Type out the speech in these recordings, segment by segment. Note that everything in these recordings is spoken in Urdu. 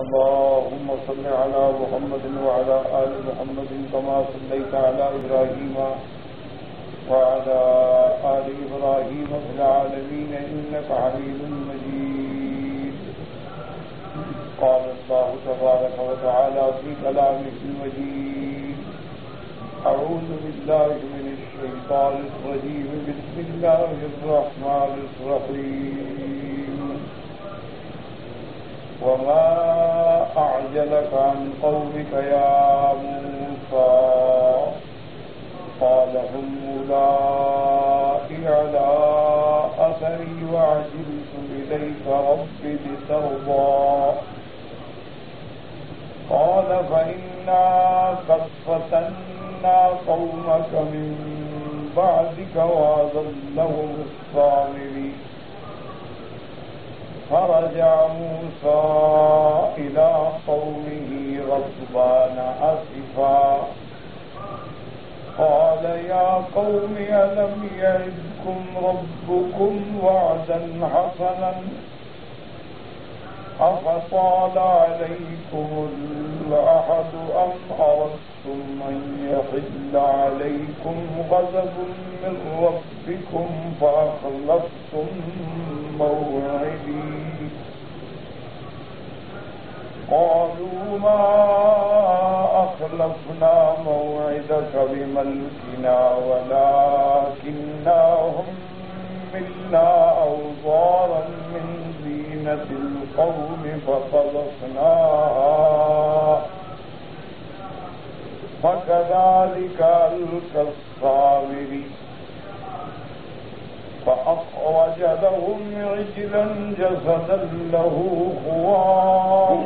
اللهم صل على محمد وعلى آل محمد كما صليت على إبراهيم وعلى آل إبراهيم في العالمين إنك حميد مجيد. قال الله تبارك وتعالى في كلامه المجيد. أعوذ بالله من الشيطان الرجيم. بسم الله الرحمن الرحيم. وما أعجلك عن قومك يا موسى قال هم أولئك على أثري وعجلت إليك رب لترضى قال فإنا قد فتنا قومك من بعدك وأذلهم الصامرين فرجع موسى إلى قومه غضبان أسفا. قال يا قوم ألم يعدكم ربكم وعدا حسنا؟ أفطال عليكم الأحد أم أردتم أن يحل عليكم غضب من ربكم فأخلفتم موعدي. قالوا ما أخلفنا موعدك بملكنا ولكننا هم منا أوضارا من زينة القوم فخلصناها فكذلك ألك الصابري فأخرج لهم عجلا جسدا له خوار.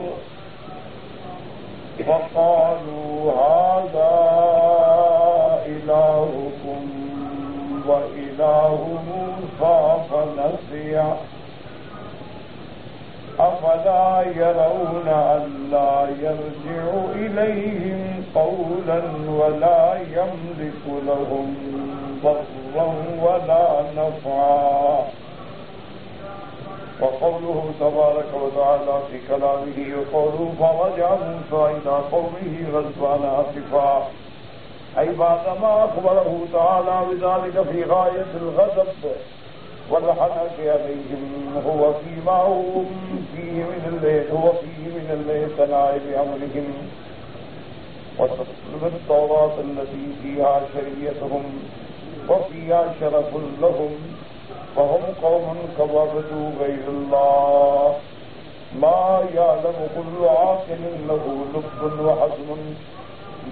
فقالوا هذا إلهكم وإله موسى فنسي أفلا يرون أن لا يرجع إليهم قولا ولا يملك لهم ضرا ولا نفعا. وقوله تبارك وتعالى في كلامه وقوله فرجع موسى إلى قومه غزبان آسفا. أي بعدما أخبره تعالى بذلك في غاية الغضب. والحنك عليهم هو فيما هم فيه من الليل هو فيه من الليل تنائب أمرهم. وتصل التوراة التي فيها شريتهم وفيها شرف لهم وهم قوم كبرتوا غير الله. ما يعلم كل عاقل له لب وحزم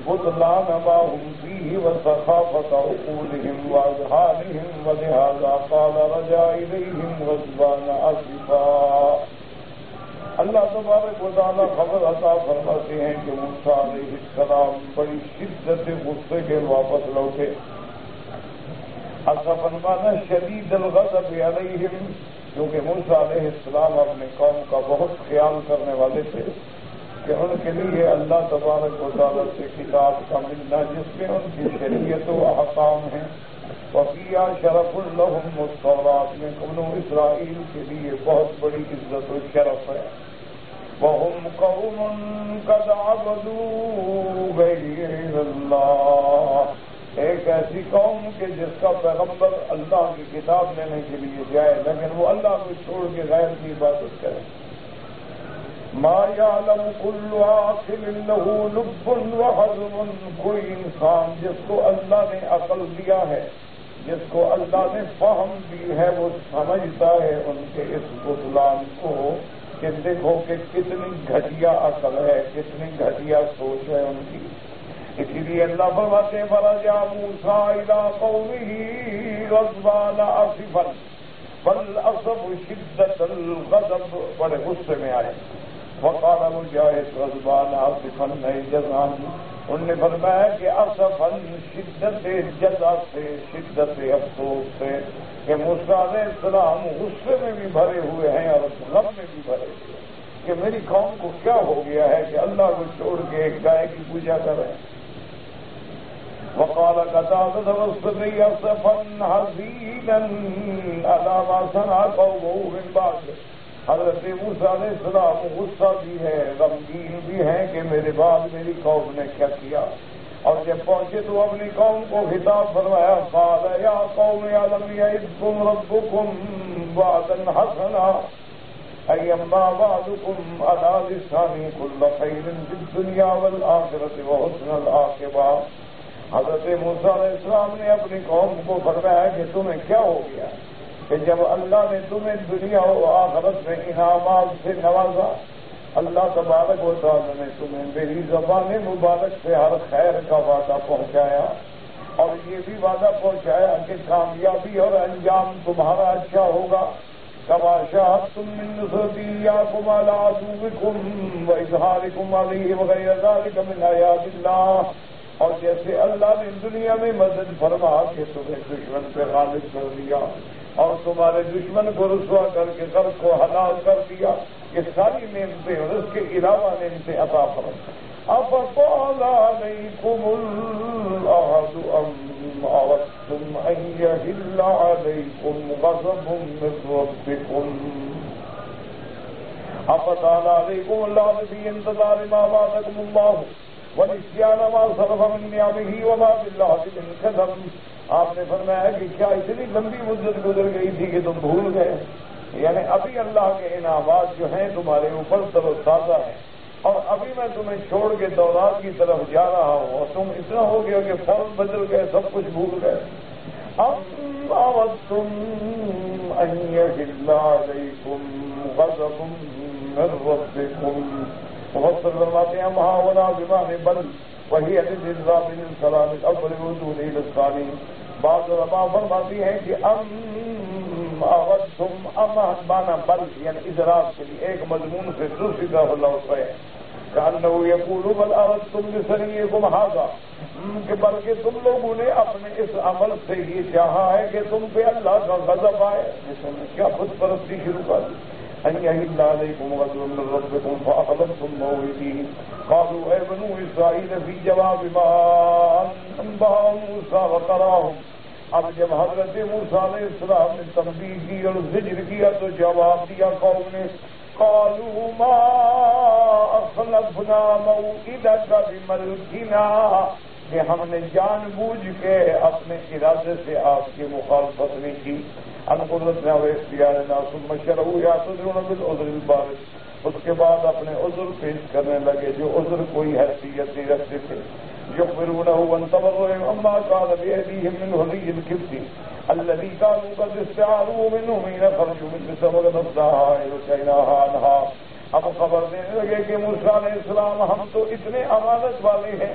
بطلان ما هم فيه وسخافة عقولهم وأذهانهم ولهذا قال رجا إليهم غزبان أسفا اللہ تبارک و تعالیٰ خبر عطا فرماتے ہیں کہ موسیٰ علیہ السلام بڑی شدت غصے کے واپس لوٹے۔ اصا فرمانا شدید الغضب علیہم، کیونکہ موسیٰ علیہ السلام اپنے قوم کا بہت خیال کرنے والے تھے۔ کہ ان کے لیے اللہ تبارک و تعالیٰ سے کتاب کا ملنا جس میں ان کی شریعت و احکام ہیں. وقیہ شرف الحم مستورات میں کنو اسرائیل کے لیے بہت بڑی عزت و شرف ہے. بہم قوم اللہ. ایک ایسی قوم کے جس کا پیغمبر اللہ کی کتاب لینے کے لیے جائے، لیکن وہ اللہ کو چھوڑ کے غیر کی عبادت کرے. ما يعلم كل عاقل له لب وحزم کوئی انسان جس کو اللہ نے عقل دیا ہے، جس کو اللہ نے فہم دی ہے، وہ سمجھتا ہے ان کے اس بطلان کو کہ دیکھو کہ کتنی گھٹیا عقل ہے، کتنی گھٹیا سوچ ہے ان کی۔ اسی لیے اللہ فرماتے فرجا موسا الا قومه غضبان بل اصب شدت الغضب بڑے غصے میں آئے۔ وقال مجاہد غضبان اسفا نئی جزان انہوں نے فرمایا کہ اصفن شدت جزا سے شدت افسوس سے کہ موسا علیہ السلام غصے میں بھی بھرے ہوئے ہیں اور غم میں بھی بھرے ہوئے ہیں کہ میری قوم کو کیا ہو گیا ہے کہ اللہ کو چھوڑ کے ایک گائے کی پوجا کر رہے ہیں وقال قتادة والصبي صفا حزينا على ما صنع قومه من بعد حضرت علیہ السلام غصہ بھی ہے، غمگین بھی ہے کہ میرے بعد میری قوم نے کیا کیا۔ اور جب پہنچے تو اپنی قوم کو خطاب فرمایا، قال، یا قوم عالم یعدکم ربکم وعدا حسنا۔ ایما بعدکم ادا لسانی کل خیر فی الدنیا والآخرت وحسن العاقبہ۔ حضرت موسیٰ علیہ السلام نے اپنی قوم کو فرمایا کہ تمہیں کیا ہو گیا؟ ہے کہ جب اللہ نے تمہیں دنیا و آخرت میں انعامات سے نوازا، اللہ تبارک و تعالی نے تمہیں میری زبان مبارک سے ہر خیر کا وعدہ پہنچایا اور یہ بھی وعدہ پہنچایا کہ کامیابی اور انجام تمہارا اچھا ہوگا۔ کباشا تم نسرتی یا کمالا کم و اظہار کمالی وغیرہ کمایات اللہ۔ اور جیسے اللہ نے دنیا میں مدد فرما، کہ تمہیں دشمن پہ غالب کر دیا۔ اور تمہارے دشمن کو رسوا کر کے سر کو حلال کر دیا، یہ ساری نعمتیں اور اس کے علاوہ نعمتیں عطا فرم اب پالا نہیں کم ام تم نہیں کم غصب اب تالا نہیں کم اللہ بھی انتظار ماں بات اللہ ونسیان ما صرف من نعمه وما بالله من قدم آپ نے فرمایا کہ کیا اتنی لمبی مدت گزر گئی تھی کہ تم بھول گئے؟ یعنی ابھی اللہ کے انعامات جو ہیں تمہارے اوپر تر تازہ ہیں۔ اور ابھی میں تمہیں چھوڑ کے دورات کی طرف جا رہا ہوں اور تم اتنا ہو گیا کہ فوراً بدل گئے، سب کچھ بھول گئے۔ اب تم فرماتے ہیں محاورہ بما بل، وہی علی بن سلام اب بڑی بعض علماء فرماتی ہیں کہ ام آغت تم ام بانا بل یعنی اضراب کے لیے ایک مضمون سے دوسری طرف اللہ پہ کہنا یہ پورو بل آغت تم سنیے گم ہاگا کہ بلکہ تم لوگوں نے اپنے اس عمل سے یہ چاہا ہے کہ تم پہ اللہ کا غضب آئے۔ جس نے کیا خود پرستی شروع کر دی۔ أن يهل عليكم غزو من ربكم فأخذتم موعدين. قالوا، أي بنو إسرائيل في جواب ما أنبأ موسى وقراهم اب جب حضرت موسیٰ علیہ السلام نے تنبیہ کی اور ذکر کیا تو جواب دیا قوم نے، قالوا ما اخلفنا موعدك بملكنا. کہ ہم نے جان بوجھ کے اپنے ارادے سے آپ کی مخالفت نہیں کی۔ انقدرت نے وہ اختیار ناسم مشر ہو یا تو عذر البارش اس کے بعد اپنے عذر پیش کرنے لگے، جو عذر کوئی حیثیت نہیں رکھتے تھے۔ جو فرون اما قال بيديهم من هذه الكبت الذي كانوا قد استعاروا منه، من خرجوا من سبب نفسها وكيناها عنها اب خبر دینے لگے کہ موسیٰ علیہ السلام ہم تو اتنے امانت والے ہیں۔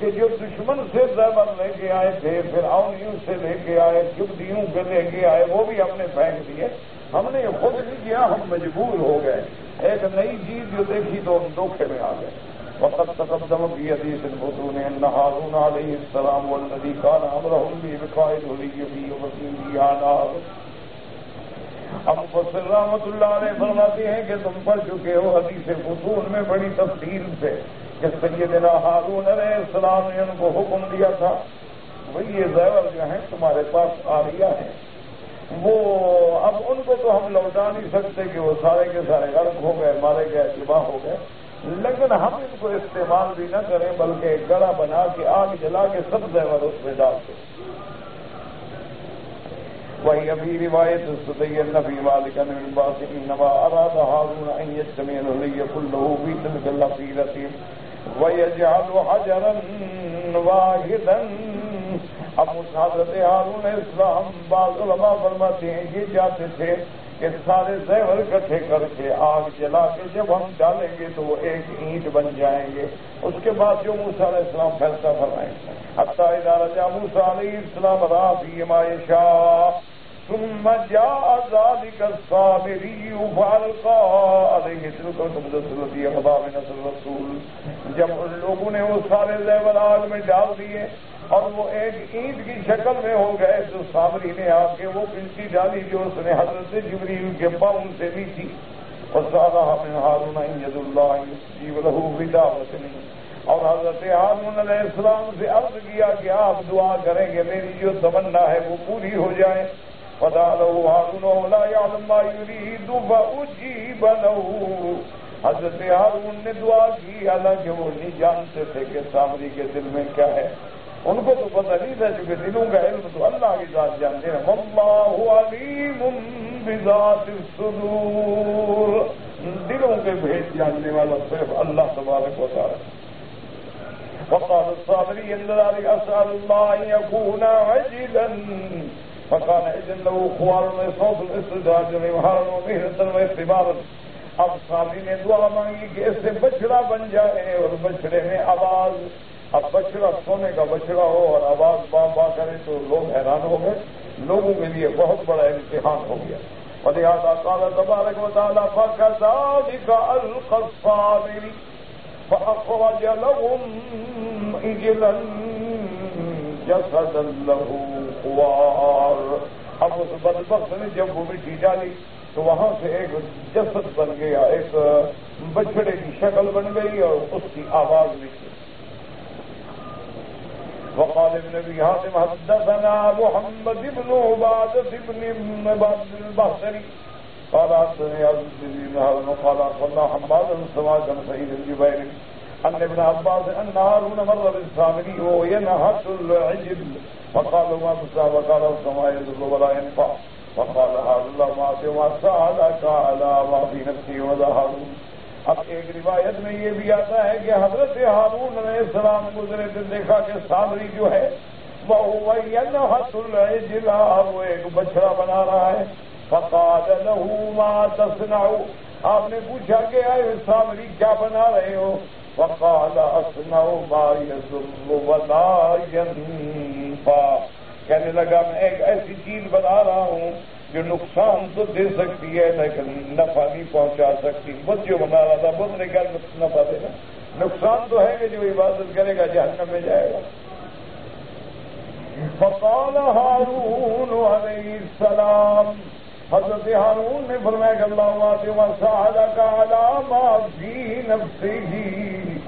کہ جو دشمن سے زیور لے کے آئے تھے پھر آؤنیوں سے لے کے آئے چبدیوں کے لے کے آئے، وہ بھی ہم نے پھینک دیے۔ ہم نے خود نہیں کیا، ہم مجبور ہو گئے۔ ایک نئی چیز جو دیکھی تو ہم دھوکھے میں آ گئے۔ وقت تقدم کی حدیث البتو نے نہارون علیہ السلام والنبی کا نام رحم بھی بقائد ہوئی بھی وسیع اب مفسر رحمت اللہ علیہ فرماتے ہیں کہ تم پڑھ چکے ہو حدیث فتون میں بڑی تفصیل سے۔ کہ سیدنا ہارون علیہ السلام نے ان کو حکم دیا تھا وہی یہ زیور جو ہیں تمہارے پاس آ رہا ہے وہ اب ان کو تو ہم لوٹا نہیں سکتے کہ وہ سارے کے سارے غرق ہو گئے، مارے گئے، تباہ ہو گئے۔ لیکن ہم ان کو استعمال بھی نہ کریں، بلکہ گڑا بنا کے آگ جلا کے سب زیور اس میں ڈالتے وہی ابھی روایت نبی مالک نوا اراد ہارون کلو بھی تم فی رسیم ويجعل حجرا واحدا۔ اب اس حضرت ہارون اسلام بعض علماء فرماتے ہیں، یہ جاتے تھے کہ سارے زیور کٹھے کر کے آگ جلا کے جب ہم ڈالیں گے تو وہ ایک اینٹ بن جائیں گے۔ اس کے بعد جو موسا علیہ السلام فیصلہ فرمائیں گے حتیٰ ادارہ جا موسا علیہ السلام راضی مائشہ ثم جاء ذلك الصابري فالقى عليه تلك التي قضى من اصل الرسول. جب ان لوگوں نے وہ سارے زیور آگ میں ڈال دیے اور وہ ایک اینٹ کی شکل میں ہو گئے، تو صابری نے آ کے وہ پنسی ڈالی جو اس نے حضرت جبریل کے پاؤں سے لی تھی۔ اور سارا من ہارون ید اللہ جیو لہو بداوت نہیں اور حضرت ہارون علیہ السلام سے عرض کیا کہ آپ دعا کریں گے میری جو تمنا ہے وہ پوری ہو جائے۔ فدعله هارون ولا يعلم ما يريد فأجيب له. حضرت ہارون نے دعا کی حالانکہ وہ نہیں جانتے تھے کہ سامری کے دل میں کیا ہے۔ ان کو تو پتہ نہیں تھا چونکہ دلوں کا علم تو اللہ کی ذات جانتے ہیں۔ واللہ علیم بذات الصدور۔ دلوں کے بھیج جاننے والا صرف اللہ تبارک و تعالی۔ وقال الصابري ان ذلك اسال الله ان يكون عجلا۔ فقال اذن له خوار صوت الاستدراج ومهارا ومهنة واختبارا اب صابری نے دعا مانگی کہ اس سے بچڑا بن جائے اور بچڑے میں آواز. اب بچڑا سونے کا بچڑا ہو اور آواز با با کرے تو لوگ حیران ہو گئے. لوگوں کے لیے بہت بڑا امتحان ہو گیا. اور لہٰذا کالا تبارک و تعالیٰ فکذالک القصابری فأخرج لهم إجلا جسدا له. خوار اب اس بدبخت نے جب وہ مٹی ڈالی تو وہاں سے ایک جسد بن گیا، ایک بچڑے کی شکل بن گئی اور اس کی آواز نکلی۔ وقال ابن ابي حاتم، حدثنا محمد بن عبادة بن عباد البصري قال حدثني عبد بن هارون قال قلنا حماد بن سماع بن سعيد الجبير ان ابن عباس ان هارون مر بالسامري وهو ينهش العجل. فقال ما تسا وقال السماء يذل ولا ينفع. وقال هذا الله ما سوى سألك على ما في نفسي وذا هارون. اب ایک روایت میں یہ بھی آتا ہے کہ حضرت ہارون علیہ السلام گزرے تو دیکھا کہ سامری جو ہے وہ جلا وہ ایک بچڑا بنا رہا ہے۔ فقال له ما تصنع؟ آپ نے پوچھا کہ آئے سامری کیا بنا رہے ہو؟ وقال اصنع ما يضر ولا ينفع شفا کہنے لگا، میں ایک ایسی چیز بنا رہا ہوں جو نقصان تو دے سکتی ہے، لیکن نفع نہیں پہنچا سکتی. بت جو بنا رہا تھا بت نے کیا نفع دے گا. نقصان تو ہے کہ جو عبادت کرے گا، جہنم میں جائے گا. فقال ہارون علیہ السلام، حضرت ہارون نے فرمایا کہ اللہ آتے وسعد کا علامہ بھی نفسی ہی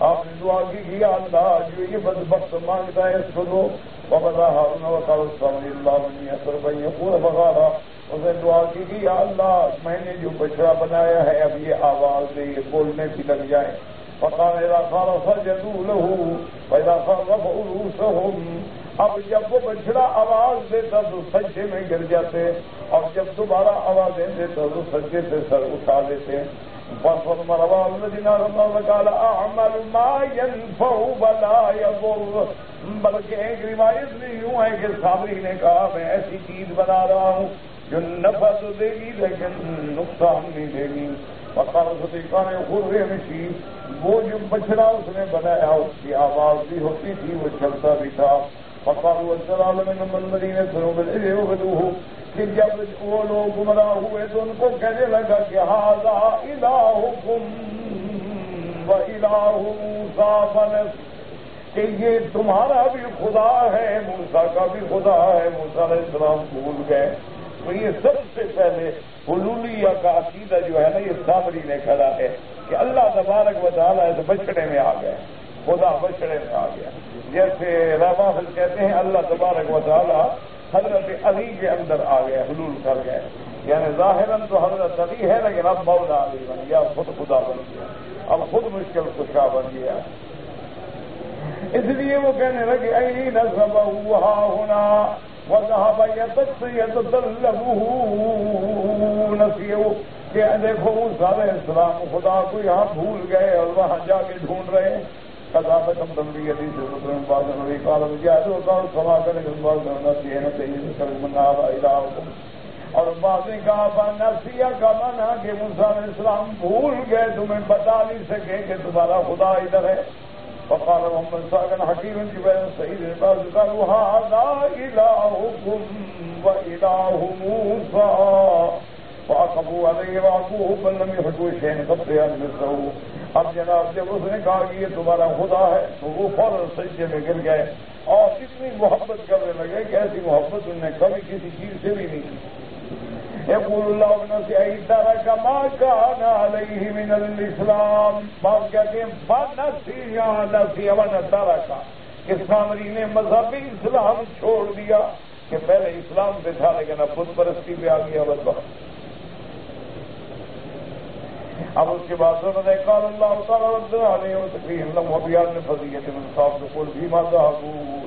آپ نے دعا کی اللہ، جو یہ بدبخت مانگتا ہے اس کو وبدا ہارون وقال السلام اللہ من اثر بھائی پورا بغارا اس نے دعا کی کہ یا اللہ، میں نے جو بچڑا بنایا ہے، اب یہ آواز دے، یہ بولنے بھی لگ جائے۔ فقال اذا قال سجدوا له واذا قال رؤوسهم، اب جب وہ بچڑا آواز دیتا تو سجدے میں گر جاتے، اور جب دوبارہ آواز دیتا تو سجدے سے سر اٹھا دیتے فصل مروا الذين الله قال اعمل ما ينفع ولا يضر. بلکہ ایک روایت میں یوں ہے کہ صابری نے کہا، میں ایسی چیز بنا رہا ہوں جو نفع تو دے گی لیکن نقصان نہیں دے گی۔ بکار صدیقہ نے خود مشی وہ جو بچڑا اس نے بنایا، اس کی آواز بھی ہوتی تھی، وہ چلتا بھی تھا۔ بکار نمبر مدینے سنو بدو کہ جب وہ لوگ گمراہ ہوئے تو ان کو کہنے لگا کہ ہاضا الہکم و الہ موسا بنس کہ یہ تمہارا بھی خدا ہے موسا کا بھی خدا ہے۔ موسا علیہ السلام بھول گئے۔ تو یہ سب سے پہلے حلولیہ کا عقیدہ جو ہے نا، یہ سامری نے کھڑا ہے کہ اللہ تبارک و تعالیٰ اس بچڑے میں آ گئے خدا بچڑے میں آ گیا جیسے رابع کہتے ہیں، اللہ تبارک و تعالیٰ حضرت علی کے اندر آ گئے، حلول کر گئے۔ یعنی ظاہر تو حضرت علی ہے، لیکن اب مولا علی بن گیا خود خدا بن گیا۔ اب خود مشکل کشا بن گیا۔ اس لیے وہ کہنے لگے ای نصب ہوا ہونا وذهب يتطلبه نسيه کہ دیکھو سارے اسلام خدا کو یہاں بھول گئے اور وہاں جا کے ڈھونڈ رہے مسلم بعض قال بعض اور بعض نے کہا بنسیہ کا معنی کہ علیہ السلام بھول گئے، تمہیں بتا نہیں سکے کہ تمہارا خدا ادھر ہے۔ فقال محمد ساکن حکیم کی سعید بعض قالوا هذا الہکم و الہ موسی۔ فاقبوا علیہ وعقوه بل لم يحدوا شيئا قبل ان يسروا اب جناب جب اس نے کہا کہ یہ تمہارا خدا ہے، تو وہ فوراً سجدے میں گر گئے اور اتنی محبت کرنے لگے کہ ایسی محبت انہوں نے کبھی کسی چیز سے بھی نہیں کی۔ یقول اللہ سے طرح کا ماں کا علیہ من الاسلام۔ بات کہتے ہیں بنسی نسی طرح کا کہ سامری نے مذہبی اسلام چھوڑ دیا کہ پہلے اسلام پہ تھا، لیکن اب خود پرستی پہ آ گیا بس اب اس کے بعد انہوں نے کال اللہ تعالیٰ ابیان نے فضیت صاحب کو کوئی بھی ماتا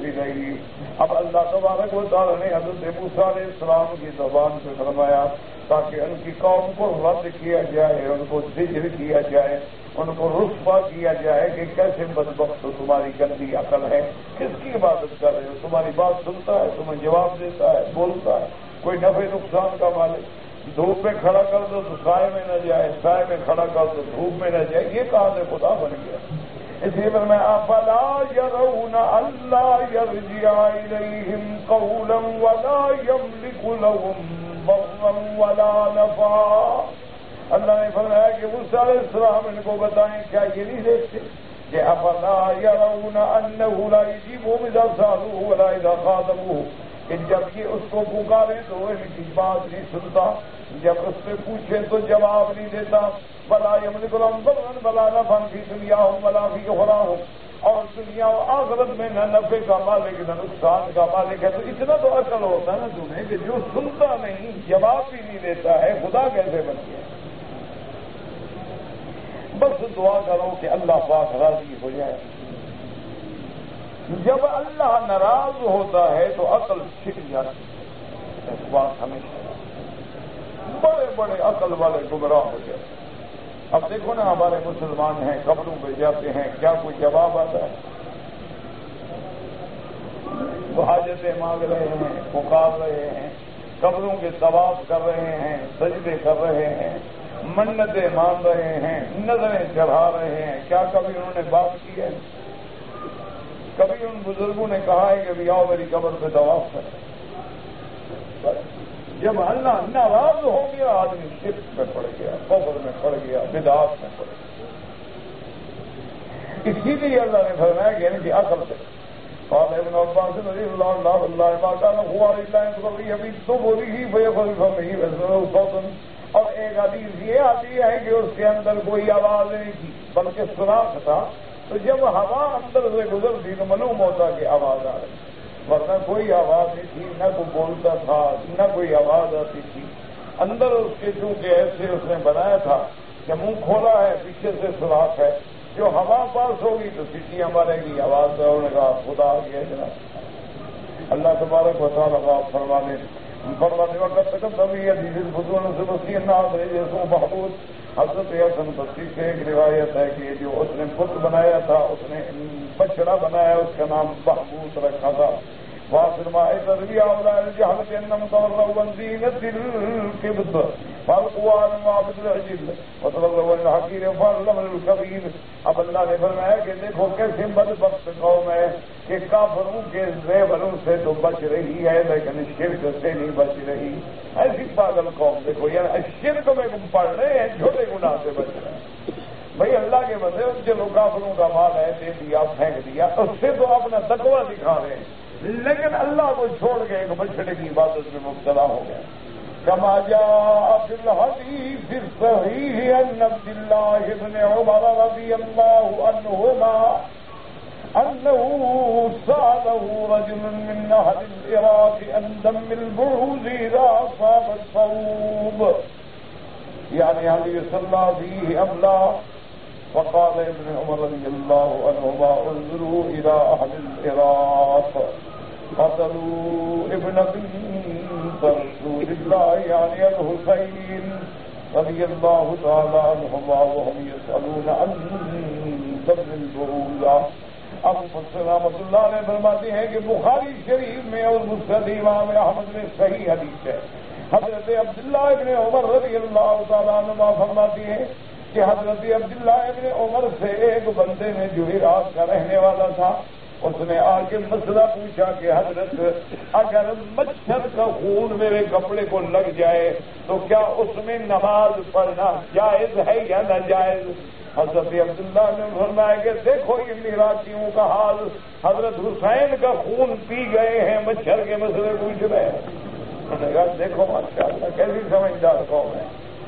رہی اب اللہ تبارک و تعالیٰ نے حضرت موسیٰ علیہ السلام کی زبان سے فرمایا تاکہ ان کی قوم کو رد کیا جائے، ان کو ذکر کیا جائے، ان کو رسوا کیا جائے کہ کیسے بدبخت تمہاری گندی عقل ہے، کس کی عبادت کر رہے ہو؟ تمہاری بات سنتا ہے، تمہیں جواب دیتا ہے، بولتا ہے، کوئی نفع نقصان کا مالک۔ دھوپ میں کھڑا کر دو تو سائے میں نہ جائے، سائے میں کھڑا کر دو، دھوپ میں نہ جائے۔ یہ کہاں سے خدا بن گیا۔ اس لیے میں افلا يرون اللہ يرجع إليهم قولا ولا يملك لهم ضرا ولا نفعا۔ اللہ نے فرمایا کہ وہ سارے السلام ان کو بتائیں، کیا یہ نہیں دیکھتے کہ افلا يرون انه لا يجيبهم اذا سالوه ولا اذا خاطبوه؟ کہ جب یہ اس کو پکارے تو ان کی بات نہیں سنتا۔ جب اس سے پوچھے تو جواب نہیں دیتا۔ بلا یمن غلام بلا نہ فن کی دنیا ہو بلا بھی ہو اور دنیا آخرت میں نہ نفے کا مالک، نہ نقصان کا مالک ہے۔ تو اتنا تو اصل ہوتا ہے نا تمہیں کہ جو سنتا نہیں، جواب بھی نہیں دیتا ہے۔ خدا کیسے بن گیا؟ بس دعا کرو کہ اللہ پاک راضی ہو جائے۔ جب اللہ ناراض ہوتا ہے تو عقل چھٹ جاتی اس بات ہمیشہ۔ بڑے بڑے عقل والے گمراہ ہو جاتے اب دیکھو نا ہمارے مسلمان ہیں، قبروں پہ جاتے ہیں، کیا کوئی جواب آتا ہے؟ حاجتیں مانگ رہے ہیں، پکار رہے ہیں، قبروں کے طواف کر رہے ہیں، سجدے کر رہے ہیں، منتیں مان رہے ہیں، نظریں چڑھا رہے ہیں۔ کیا کبھی انہوں نے بات کی ہے؟ کبھی ان بزرگوں نے کہا ہے کہ بھی آؤ میری قبر پہ طواف کریں۔ جب اللہ ناراض ہو گیا، آدمی شرک میں پڑ گیا قبر میں پڑ گیا بداس میں پڑ گیا۔ اسی لیے اللہ نے فرمایا کہ یعنی کہ عقل سے۔ قال ابن عباس رضی اللہ اللہ اللہ ما كان هو الا ان قبل ابھی تو بولی ہی بے فضل نہیں اور ایک حدیث یہ آتی ہے کہ اس کے اندر کوئی آواز نہیں تھی، بلکہ سراخ تھا۔ تو جب ہوا اندر سے گزرتی تو معلوم ہوتا کہ آواز آ رہی ورنہ کوئی آواز نہیں تھی، نہ کوئی بولتا تھا، نہ کوئی آواز آتی تھی۔ اندر اس کے چونکہ ایسے اس نے بنایا تھا کہ منہ کھولا ہے، پیچھے سے سوراخ ہے۔ جو ہوا پاس ہوگی تو سیٹیاں مارے گی، آواز انہوں نے کہا، خدا آ گیا جناب اللہ تبارک بتا لگا فرمانے فرمانے، وقت تک تبھی بزرگوں سے بسی نہ جیسوں بہبود حضرت حسن بسی سے ایک روایت ہے کہ جو اس نے بت بنایا تھا، اس نے بچڑا بنایا، اس کا نام بہبوت رکھا تھا۔ واصل ما تربية أولاد الجهل أنهم تولوا زينة الكبد. فالقوان معبد العجل. وتولوا الحقير فاللم الكبير. اب اللہ نے فرمایا کہ دیکھو کیسے بد بدبخت قوم ہے کہ کافروں کے زیوروں سے تو بچ رہی ہے، لیکن شرک سے نہیں بچ رہی۔ ایسی پاگل قوم دیکھو یعنی شرک میں پڑھ رہے ہیں چھوٹے گناہ سے بچ رہے ہیں۔ بھائی اللہ کے بدلے چلو کافروں کا مال ہے، دے دیا، پھینک دیا، اس سے تو اپنا تقوی دکھا رہے ہیں۔ لیکن اللہ کو چھوڑ کے ایک بچڑے کی عبادت میں مبتلا ہو گیا۔ كما جاء في الحديث الصحيح أن عبد الله بن عمر رضي الله عنهما أنه سأله رجل من أهل العراق أن دم البعوث إذا أصاب الصوب يعني یعنی هل يصلى فيه أم لا فقال ابن عمر رضي الله عنهما انظروا إلى أهل العراق۔ قتلوا ابن بنت رسول الله يعني الحسين رضي الله تعالى عنهما وهم يسألون عن دم البروزة اب رحمت اللہ نے فرماتے ہیں کہ بخاری شریف میں اور مسد امام احمد میں صحیح حدیث ہے۔ حضرت عبداللہ ابن عمر رضی اللہ تعالیٰ عنہ فرماتی ہے کہ حضرت عبداللہ ابن عمر سے ایک بندے نے جو عراق کا رہنے والا تھا اس نے آ کے مسئلہ پوچھا کہ حضرت، اگر مچھر کا خون میرے کپڑے کو لگ جائے، تو کیا اس میں نماز پڑھنا جائز ہے یا ناجائز؟ حضرت عبداللہ نے فرمایا کہ دیکھو یہ میراکیوں کا حال، حضرت حسین کا خون پی گئے ہیں، مچھر کے مسئلے پوچھ رہے ہیں۔ دیکھو ماشاء اللہ کیسی سمجھدار قوم ہے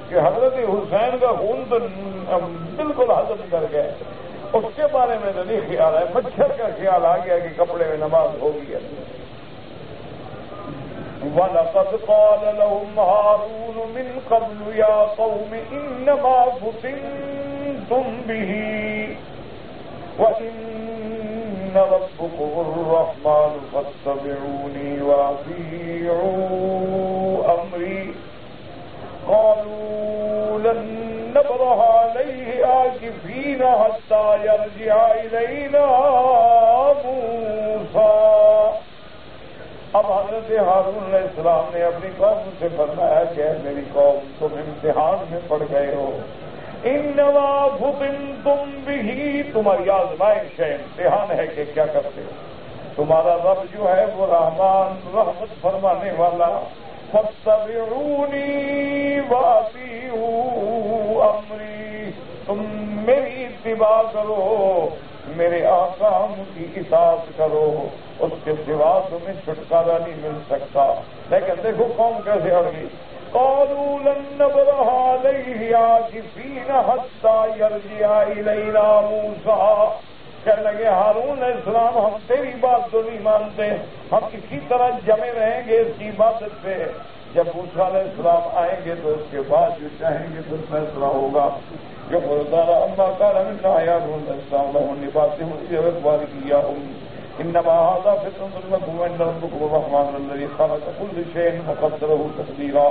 کہ حضرت حسین کا خون تو بالکل ہضم کر گئے۔ اس کے بارے میں تو نہیں خیال ہے۔ مچھر کا خیال آ گیا کہ کپڑے میں نماز ہوگی ولقد قال لهم هارون من قبل يا قوم إنما فتنتم به وإن ربكم الرحمن فاتبعوني وأطيعوا أمري قالوا لن نبرح عليه آكفين حتى يرجع إلينا موسى. اب حضرت ہارون علیہ السلام نے اپنی قوم سے فرمایا کہ میری قوم، تم امتحان میں پڑ گئے ہو۔ ان نواب تم بھی تمہاری آزمائش ہے، امتحان ہے کہ کیا کرتے ہو؟ تمہارا رب جو ہے وہ رحمان، رحمت فرمانے والا فتبعونی واپی امری تم میری اتباع کرو، میرے آکام کی اطاعت کرو، اس کے سوا تمہیں چھٹکارا نہیں مل سکتا۔ لیکن دیکھو قوم کیسے اڑ گئی۔ کہنے لگے، ہارون اسلام ہم تیری بات تو نہیں مانتے۔ ہم اسی طرح جمے رہیں گے اس کی عبادت پہ۔ جب موسا علیہ السلام آئیں گے تو اس کے بعد جو چاہیں گے تو فیصلہ ہوگا۔ جو بولتا اما کا رنگ نہ آیا ہونے باتیں بار کیا ہوں۔ انما هذا فتنة لكم وإن ربكم الرحمن الذي خلق كل شيء مقدره تقديرا۔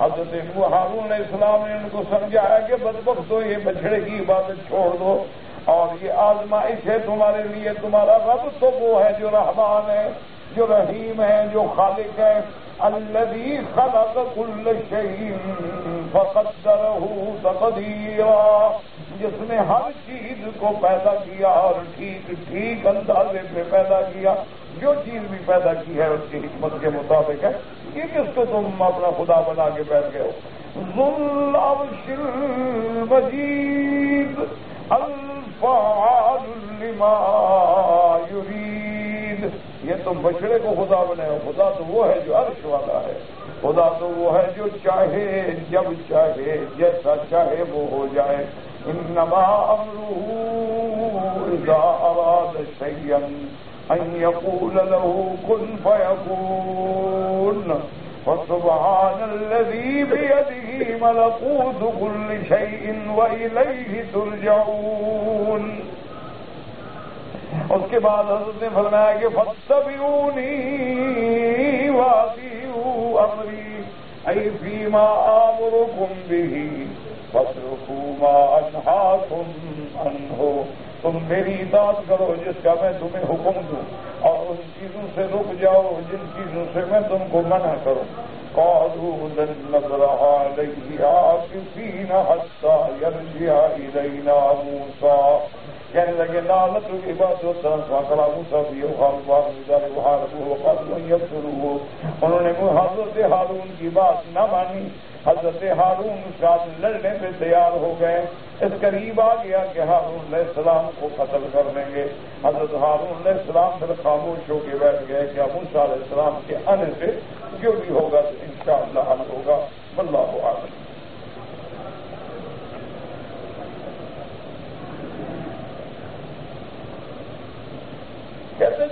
حضرت ہارون علیہ السلام نے ان کو سمجھایا کہ بدبخت ہو، یہ بچڑے کی عبادت چھوڑ دو۔ اور یہ آزمائش ہے تمہارے لیے، تمہارا رب تو وہ ہے جو رحمان ہے، جو رحیم ہے، جو خالق ہے۔ الذي خلق كل شيء فقدره تقديرا جس نے ہر چیز کو پیدا کیا اور ٹھیک ٹھیک اندازے پہ پیدا کیا۔ جو چیز بھی پیدا کی ہے، اس کی حکمت کے مطابق ہے۔ یہ کس کو تم اپنا خدا بنا کے بیٹھ گئے ہو؟ مجید الفاظ لما يريد. یہ تم بچڑے کو خدا بنے خدا تو وہ ہے جو عرش والا ہے، خدا تو وہ ہے جو چاہے، جب چاہے، جیسا چاہے وہ ہو جائے۔ إنما أمره إذا أراد شيئا أن يقول له كن فيكون فسبحان الذي بيده ملكوت كل شيء وإليه ترجعون. اس کے بعد حضرت نے فرمایا کہ فتبعونی واطیعوا امری، ای فیما آمرکم به ہو تم میری اطاعت کرو جس کا میں تمہیں حکم دوں اور ان چیزوں سے رک جاؤ جن چیزوں سے میں تم کو منع کروں۔ کسی نہ موسا کہنے لگے لالت کی بات جو طرح موسا بھی انہوں نے حضرت ہارون کی بات نہ مانی۔ حضرت ہارون ساتھ لڑنے پہ تیار ہو گئے۔ اس قریب آ گیا کہ ہارون علیہ السلام کو قتل کر لیں گے۔ حضرت ہارون علیہ السلام پھر خاموش ہو کے بیٹھ گئے کہ ابو علیہ السلام کے آنے سے جو بھی ہوگا، تو ان شاء اللہ حل ہوگا۔ اللہ عالم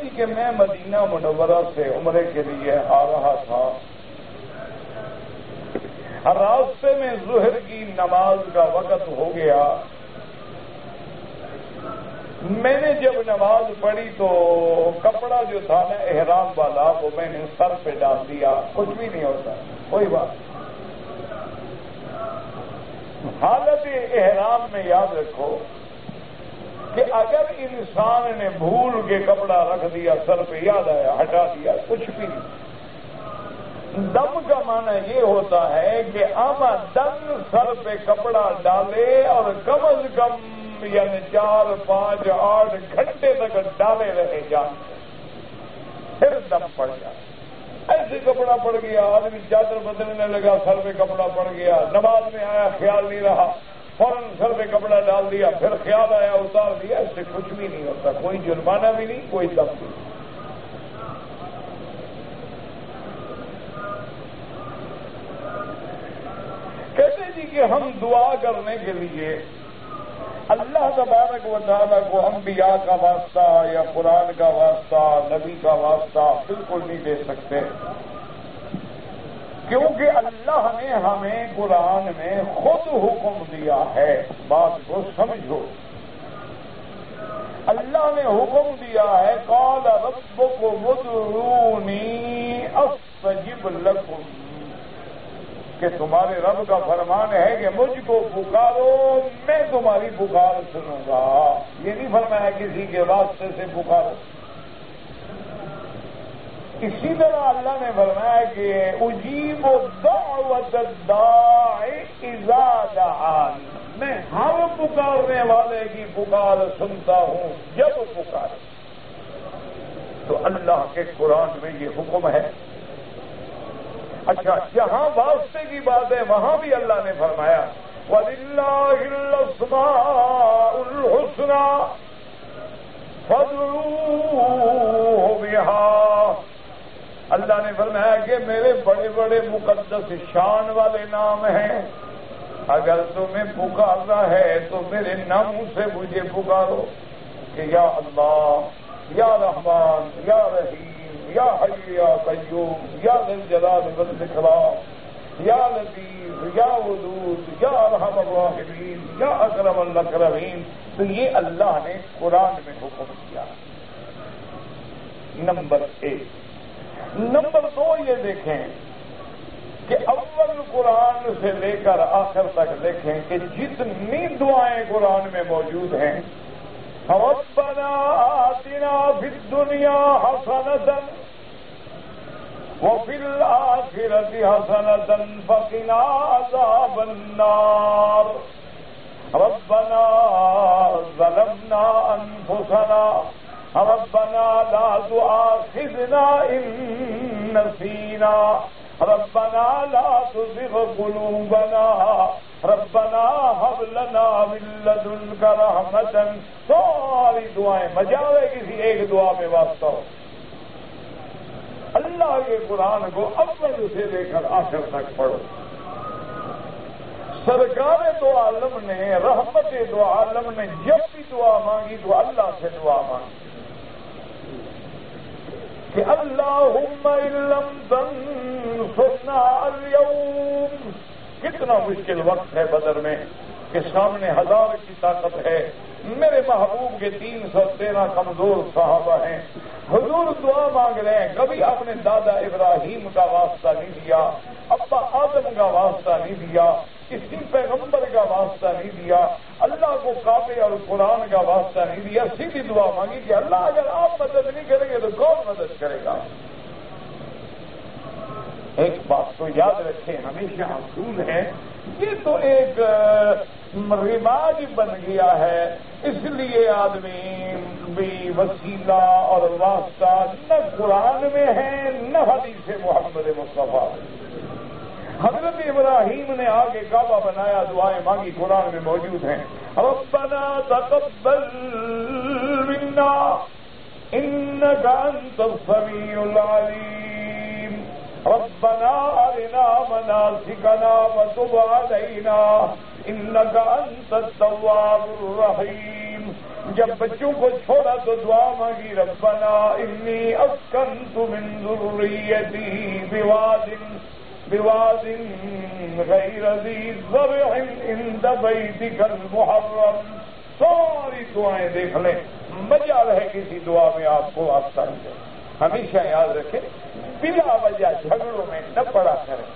کہتے جی کہ میں مدینہ منورہ سے عمرے کے لیے آ رہا تھا۔ راستے میں ظہر کی نماز کا وقت ہو گیا۔ میں نے جب نماز پڑھی تو کپڑا جو تھا نا احرام والا، وہ میں نے سر پہ ڈال دیا۔ کچھ بھی نہیں ہوتا، کوئی بات حالت احرام میں یاد رکھو کہ اگر انسان نے بھول کے کپڑا رکھ دیا، سر پہ یاد آیا، ہٹا دیا، کچھ بھی نہیں۔ دم کا معنی یہ ہوتا ہے کہ آما دم سر پہ کپڑا ڈالے اور کم از کم یعنی چار، پانچ، آٹھ گھنٹے تک ڈالے رہے جان پھر دم پڑ جائے ایسے کپڑا پڑ گیا، آدمی چادر بدلنے لگا، سر پہ کپڑا پڑ گیا، نماز میں آیا، خیال نہیں رہا۔ فوراً سر پہ کپڑا ڈال دیا، پھر خیال آیا اتار دیا، اس سے کچھ بھی نہیں ہوتا، کوئی جرمانہ بھی نہیں، کوئی دم بھی نہیں۔ کہتے جی کہ ہم دعا کرنے کے لیے اللہ تبارک و تعالیٰ کو انبیاء کا واسطہ یا قرآن کا واسطہ، نبی کا واسطہ بالکل نہیں دے سکتے۔ کیونکہ اللہ نے ہمیں قرآن میں خود حکم دیا ہے۔ بات کو سمجھو۔ اللہ نے حکم دیا ہے کال رب کو مدرونی استجب لکم۔ کہ تمہارے رب کا فرمان ہے کہ مجھ کو پکارو، میں تمہاری پکار سنوں گا۔ یہ نہیں فرمایا کسی کے واسطے سے پکارو۔ اسی طرح اللہ نے فرمایا کہ اجیب و دعوت میں ہر پکارنے والے کی پکار سنتا ہوں، جب پکار تو اللہ کے قرآن میں یہ حکم ہے۔ اچھا جہاں واسطے کی بات ہے، وہاں بھی اللہ نے فرمایا الحسنا اللہ نے فرمایا کہ میرے بڑے بڑے مقدس شان والے نام ہیں۔ اگر تمہیں پکارنا ہے تو میرے نام سے مجھے پکارو کہ یا اللہ، یا رحمان، یا رحیم، یا حی، یا قیوم، یا دل جلال والاکرام، یا لطیف، یا ودود یا ارحم الراحمین، یا اکرم الاکرمین۔ تو یہ اللہ نے قرآن میں حکم کیا۔ نمبر ایک۔ نمبر دو یہ دیکھیں کہ اول قرآن سے لے کر آخر تک دیکھیں کہ جتنی دعائیں قرآن میں موجود ہیں، ربنا آتنا فی الدنیا حسنة وفي الآخرة حسنة فقنا عذاب النار۔ ربنا ظلمنا أنفسنا لا تؤاخذنا إن نسينا. ربنا لا تزغ قلوبنا. ربنا هب لنا من لدنك رحمة. ساری دعائیں. مجاوے کسی ایک دعا میں واسطہ ہو اللہ کے قرآن کو اول سے لے کر آخر تک پڑھو. سرکار دو عالم نے، رحمت دو عالم نے، جب بھی دعا مانگی تو اللہ سے دعا مانگی. کہ اللہ علم تنصرنا اليوم کتنا مشکل وقت ہے بدر میں۔ کہ سامنے ہزار کی طاقت ہے۔ میرے محبوب کے تین سو تیرہ کمزور صحابہ ہیں۔ حضور دعا مانگ رہے ہیں، کبھی اپنے دادا ابراہیم کا واسطہ نہیں دیا، ابا آدم کا واسطہ نہیں دیا، کسی پیغمبر کا واسطہ نہیں دیا، اللہ کو کافی اور قرآن کا واسطہ نہیں دیا۔ سیدھی دعا مانگی کہ اللہ، اگر آپ مدد نہیں کریں گے تو کون مدد کرے گا؟ ایک بات تو یاد رکھیں، ہمیشہ اصول ہے یہ تو ایک رواج بن گیا ہے۔ اس لیے آدمی بھی وسیلہ اور واسطہ نہ قرآن میں ہے، نہ حدیث محمد مصطفیٰ۔ حضرت ابراہیم نے آگے کعبہ بنایا، دعائیں مانگی، قرآن میں موجود ہیں۔ ربنا تقبل منا انك انت السميع العليم ربنا ارنا مناسكنا وتب علينا انك انت التواب الرحيم. جب بچوں کو چھوڑا تو دعا مانگی، ربنا انی اسکنت من ذریتی بواد بواد غیر ذی زرع عند بیتک المحرم. ساری دعائیں دیکھ لیں۔ مزہ رہے کسی دعا میں آپ کو آپ سمجھے ہمیشہ یاد رکھیں بلا وجہ جھگڑوں میں نہ پڑا کریں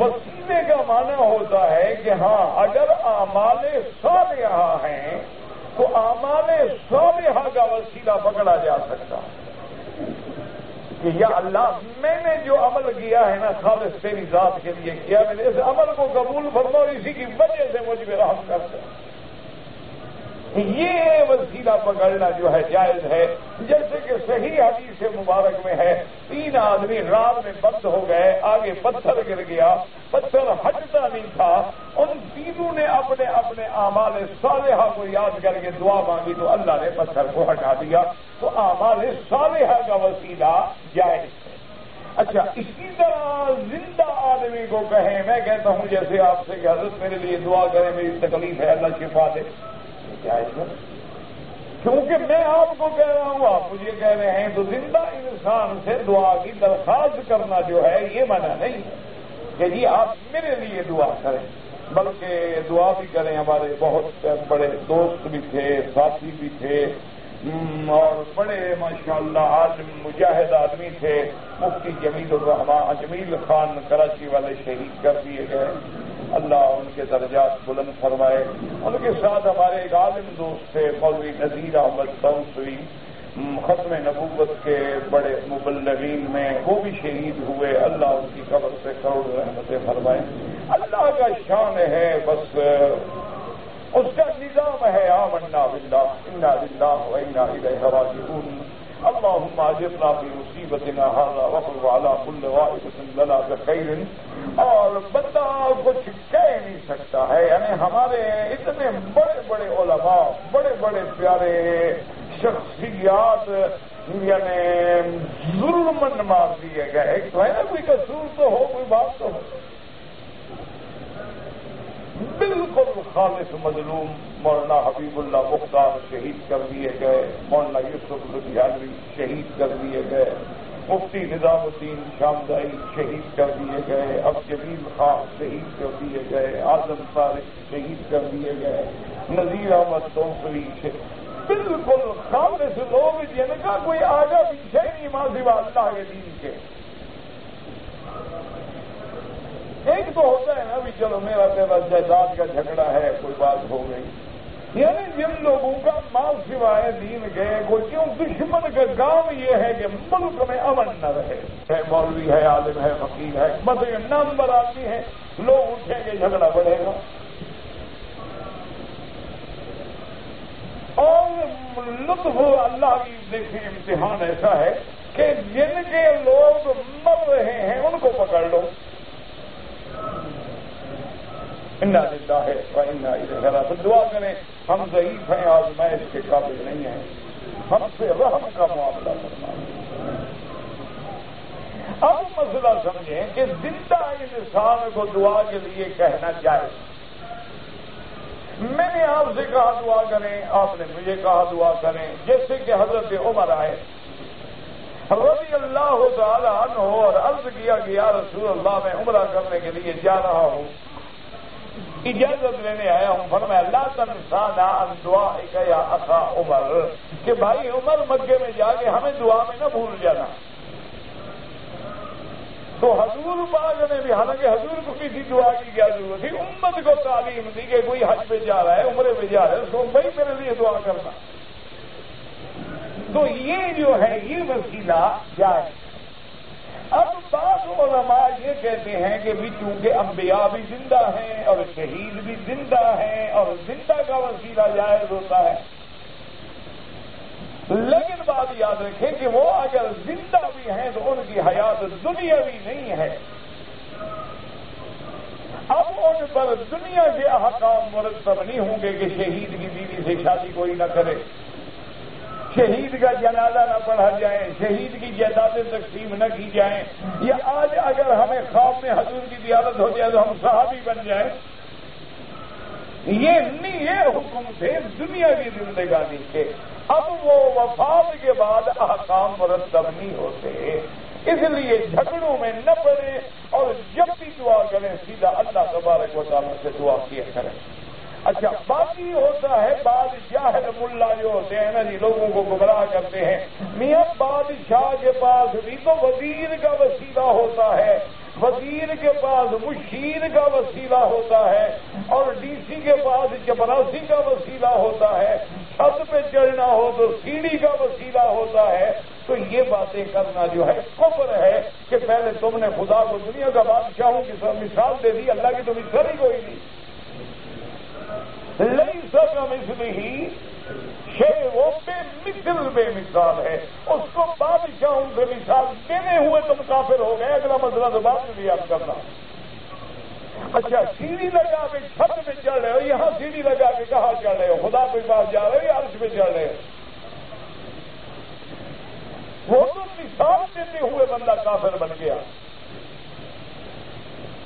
وسیلے کا معنی ہوتا ہے کہ ہاں اگر آمال صالحہ ہیں، تو آمال صالحہ کا وسیلہ پکڑا جا سکتا کہ یا اللہ، میں نے جو عمل کیا ہے نا، خالص تیری ذات کے لیے کیا میں نے، اس عمل کو قبول فرما اور اسی کی وجہ سے مجھ میں رحم کرتا یہ وسیلہ پکڑنا جو ہے جائز ہے۔ جیسے کہ صحیح حدیث مبارک میں ہے، تین آدمی رات میں بند ہو گئے، آگے پتھر گر گیا، پتھر ہٹتا نہیں تھا۔ ان تینوں نے اپنے اپنے اعمال صالحہ کو یاد کر کے دعا مانگی تو اللہ نے پتھر کو ہٹا دیا۔ تو اعمال صالحہ کا وسیلہ جائز ہے۔ اچھا اسی طرح زندہ آدمی کو کہیں، میں کہتا ہوں جیسے آپ سے کہ حضرت میرے لیے دعا کریں، میری تکلیف ہے، اللہ شفا دے۔ کیا ہے کیونکہ میں آپ کو کہہ رہا ہوں، آپ مجھے کہہ رہے ہیں، تو زندہ انسان سے دعا کی درخواست کرنا جو ہے، یہ منع نہیں کہ جی آپ میرے لیے دعا کریں۔ بلکہ دعا بھی کریں، ہمارے بہت بڑے دوست بھی تھے، ساتھی بھی تھے اور بڑے ماشاء اللہ عالم، مجاہد آدمی تھے۔ مفتی جمیل الرحمان جمیل خان، کراچی والے شہید کر دیے گئے۔ اللہ ان کے درجات بلند فرمائے۔ ان کے ساتھ ہمارے ایک عالم دوست تھے، مولوی نذیر احمد تونسوی ختم نبوت کے بڑے مبلغین میں وہ بھی شہید ہوئے۔ اللہ ان کی قبر سے کروڑ رحمتیں فرمائے۔ اللہ کا شان ہے، بس، اس کا نظام ہے، آمنا باللہ، انا للہ و انا الیہ راجعون۔ اللهم اجرنا في مصیبتنا هذا وقل على كل واحد لنا بخير. اور بندہ کچھ کہہ نہیں سکتا ہے. یعنی ہمارے اتنے بڑے بڑے علماء، بڑے بڑے پیارے شخصیات یعنی ظلم مار دیے گئے. ایک تو ہے نا کوئی قصور تو ہو، کوئی بات تو ہو. بالکل خالص مظلوم. مولانا حبیب اللہ مختار شہید کر دیے گئے، مولانا یوسف لدھیانوی شہید کر دیے گئے، مفتی نظام الدین شامدائی شہید کر دیے گئے، اب جمیل خان شہید کر دیے گئے، اعظم طارق شہید کر دیے گئے، نذیر احمد توسری بالکل خالص لوگ جن یعنی کا کوئی آگا پیچھے نہیں ماں سوا اللہ کے دین کے۔ ایک تو ہوتا ہے نا بھی چلو میرا تیرا جائیداد کا جھگڑا ہے، کوئی بات ہو گئی۔ یعنی جن لوگوں کا مال سوائے دین گئے کوئی کیوں دشمن کا گاؤں یہ ہے کہ ملک میں امن نہ رہے؟ ہے مولوی، ہے عالم، ہے فقیر، ہے بس یہ نمبر آتی ہے لوگ اٹھیں گے، جھگڑا بڑھے گا۔ اور لطف اللہ کی، دیکھیں، امتحان ایسا ہے کہ جن کے لوگ مر رہے ہیں، ان کو پکڑ لو۔ للہ ہے تو دعا کریں، ہم ضعیف ہیں، آج میں اس کے قابل نہیں ہیں۔ ہم سے رحم کا معاملہ کرنا اب مسئلہ سمجھیں کہ زندہ انسان کو دعا کے لیے کہنا چاہے میں نے آپ سے کہا دعا کریں، آپ نے مجھے کہا دعا کریں۔ جیسے کہ حضرت عمر آئے، رضی اللہ تعالیٰ عنہ اور عرض کیا گیا رسول اللہ، میں عمرہ کرنے کے لیے جا رہا ہوں۔ اجازت لینے آیا ہوں۔ فرمایا اللہ تنسانا دعا یا اخا عمر۔ کہ بھائی عمر مکے میں جا کے ہمیں دعا میں نہ بھول جانا۔ تو حضور باغ نے بھی، حالانکہ حضور کو کسی دعا کی کیا ضرورت تھی، امت کو تعلیم دی کہ کوئی حج پہ جا رہا ہے، عمرے پہ جا رہا ہے تو بھائی میرے لیے دعا کرنا۔ تو یہ جو ہے، یہ وسیلہ جائے اب بعض علماء یہ کہتے ہیں کہ بھی چونکہ انبیاء بھی زندہ ہیں اور شہید بھی زندہ ہیں اور زندہ کا وسیلہ جائز ہوتا ہے، لیکن بات یاد رکھیں کہ وہ اگر زندہ بھی ہیں تو ان کی حیات دنیا بھی نہیں ہے۔ اب ان پر دنیا کے احکام مرتب نہیں ہوں گے کہ شہید کی بیوی سے شادی کوئی نہ کرے۔ شہید کا جنازہ نہ پڑھا جائے، شہید کی جائیدادیں تقسیم نہ کی جائیں یا آج اگر ہمیں خواب میں حضور کی زیادت ہو جائے تو ہم صحابی بن جائیں۔ یہ نہیں یہ حکم تھے دنیا کی زندگانی کے۔ اب وہ وفات کے بعد احکام مرتب نہیں ہوتے۔ اس لیے جھگڑوں میں نہ پڑے اور جب بھی دعا کریں، سیدھا اللہ تبارک و تعالیٰ سے دعا کیا کریں۔ اچھا باقی ہوتا ہے بادشاہ ملا جو ہوتے ہیں نا جی لوگوں کو گمراہ کرتے ہیں۔ میاں بادشاہ کے پاس بھی تو وزیر کا وسیلہ ہوتا ہے۔ وزیر کے پاس مشیر کا وسیلہ ہوتا ہے اور ڈی سی کے پاس چپراسی کا وسیلہ ہوتا ہے۔ چھت پہ چڑھنا ہو تو سیڑھی کا وسیلہ ہوتا ہے۔ تو یہ باتیں کرنا جو ہے، کفر ہے کہ پہلے تم نے خدا کو دنیا کا بادشاہوں کی مثال دے دی، اللہ کی تو مثال ہی کوئی نہیں۔ لئی سب مثل ہی شیر وہ بے مثل، بے مثال ہے۔ اس کو بادشاہوں سے مثال دینے ہوئے تم کافر ہو گئے، اگلا مسئلہ تو بعد میں بھی آپ کرنا۔ اچھا سیڑھی لگا کے چھت میں چڑھ رہے ہو، یہاں سیڑھی لگا کے کہاں چڑھ رہے ہو؟ خدا کے پاس جا رہے ہو یا عرش پہ چڑھ رہے ہو؟ وہ تو مثال دیتے ہوئے بندہ کافر بن گیا۔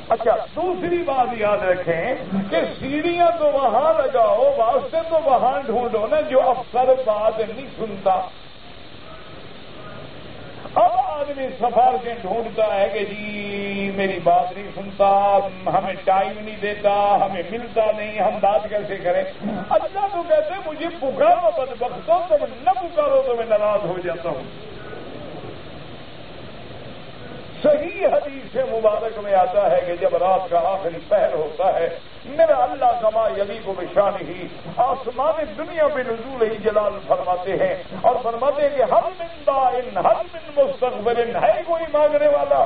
اچھا دوسری بات یاد رکھیں کہ سیڑھیاں تو وہاں لگاؤ، واسطے تو وہاں ڈھونڈو نا جو افسر بات نہیں سنتا۔ اب آدمی سفارشیں ڈھونڈتا ہے کہ جی میری بات نہیں سنتا، ہمیں ٹائم نہیں دیتا، ہمیں ملتا نہیں، ہم بات کیسے کریں؟ اللہ تو کہتے مجھے پکارو، بد بخشو تو نہ پکارو تو میں ناراض ہو جاتا ہوں۔ صحیح حدیث مبارک میں آتا ہے کہ جب رات کا آخری پہر ہوتا ہے، میرا اللہ کما یلی کو بشان ہی آسمان دنیا پہ نزول ہی جلال فرماتے ہیں اور فرماتے ہیں کہ ہر من ان ہر من مستقبل ہے کوئی مانگنے والا؟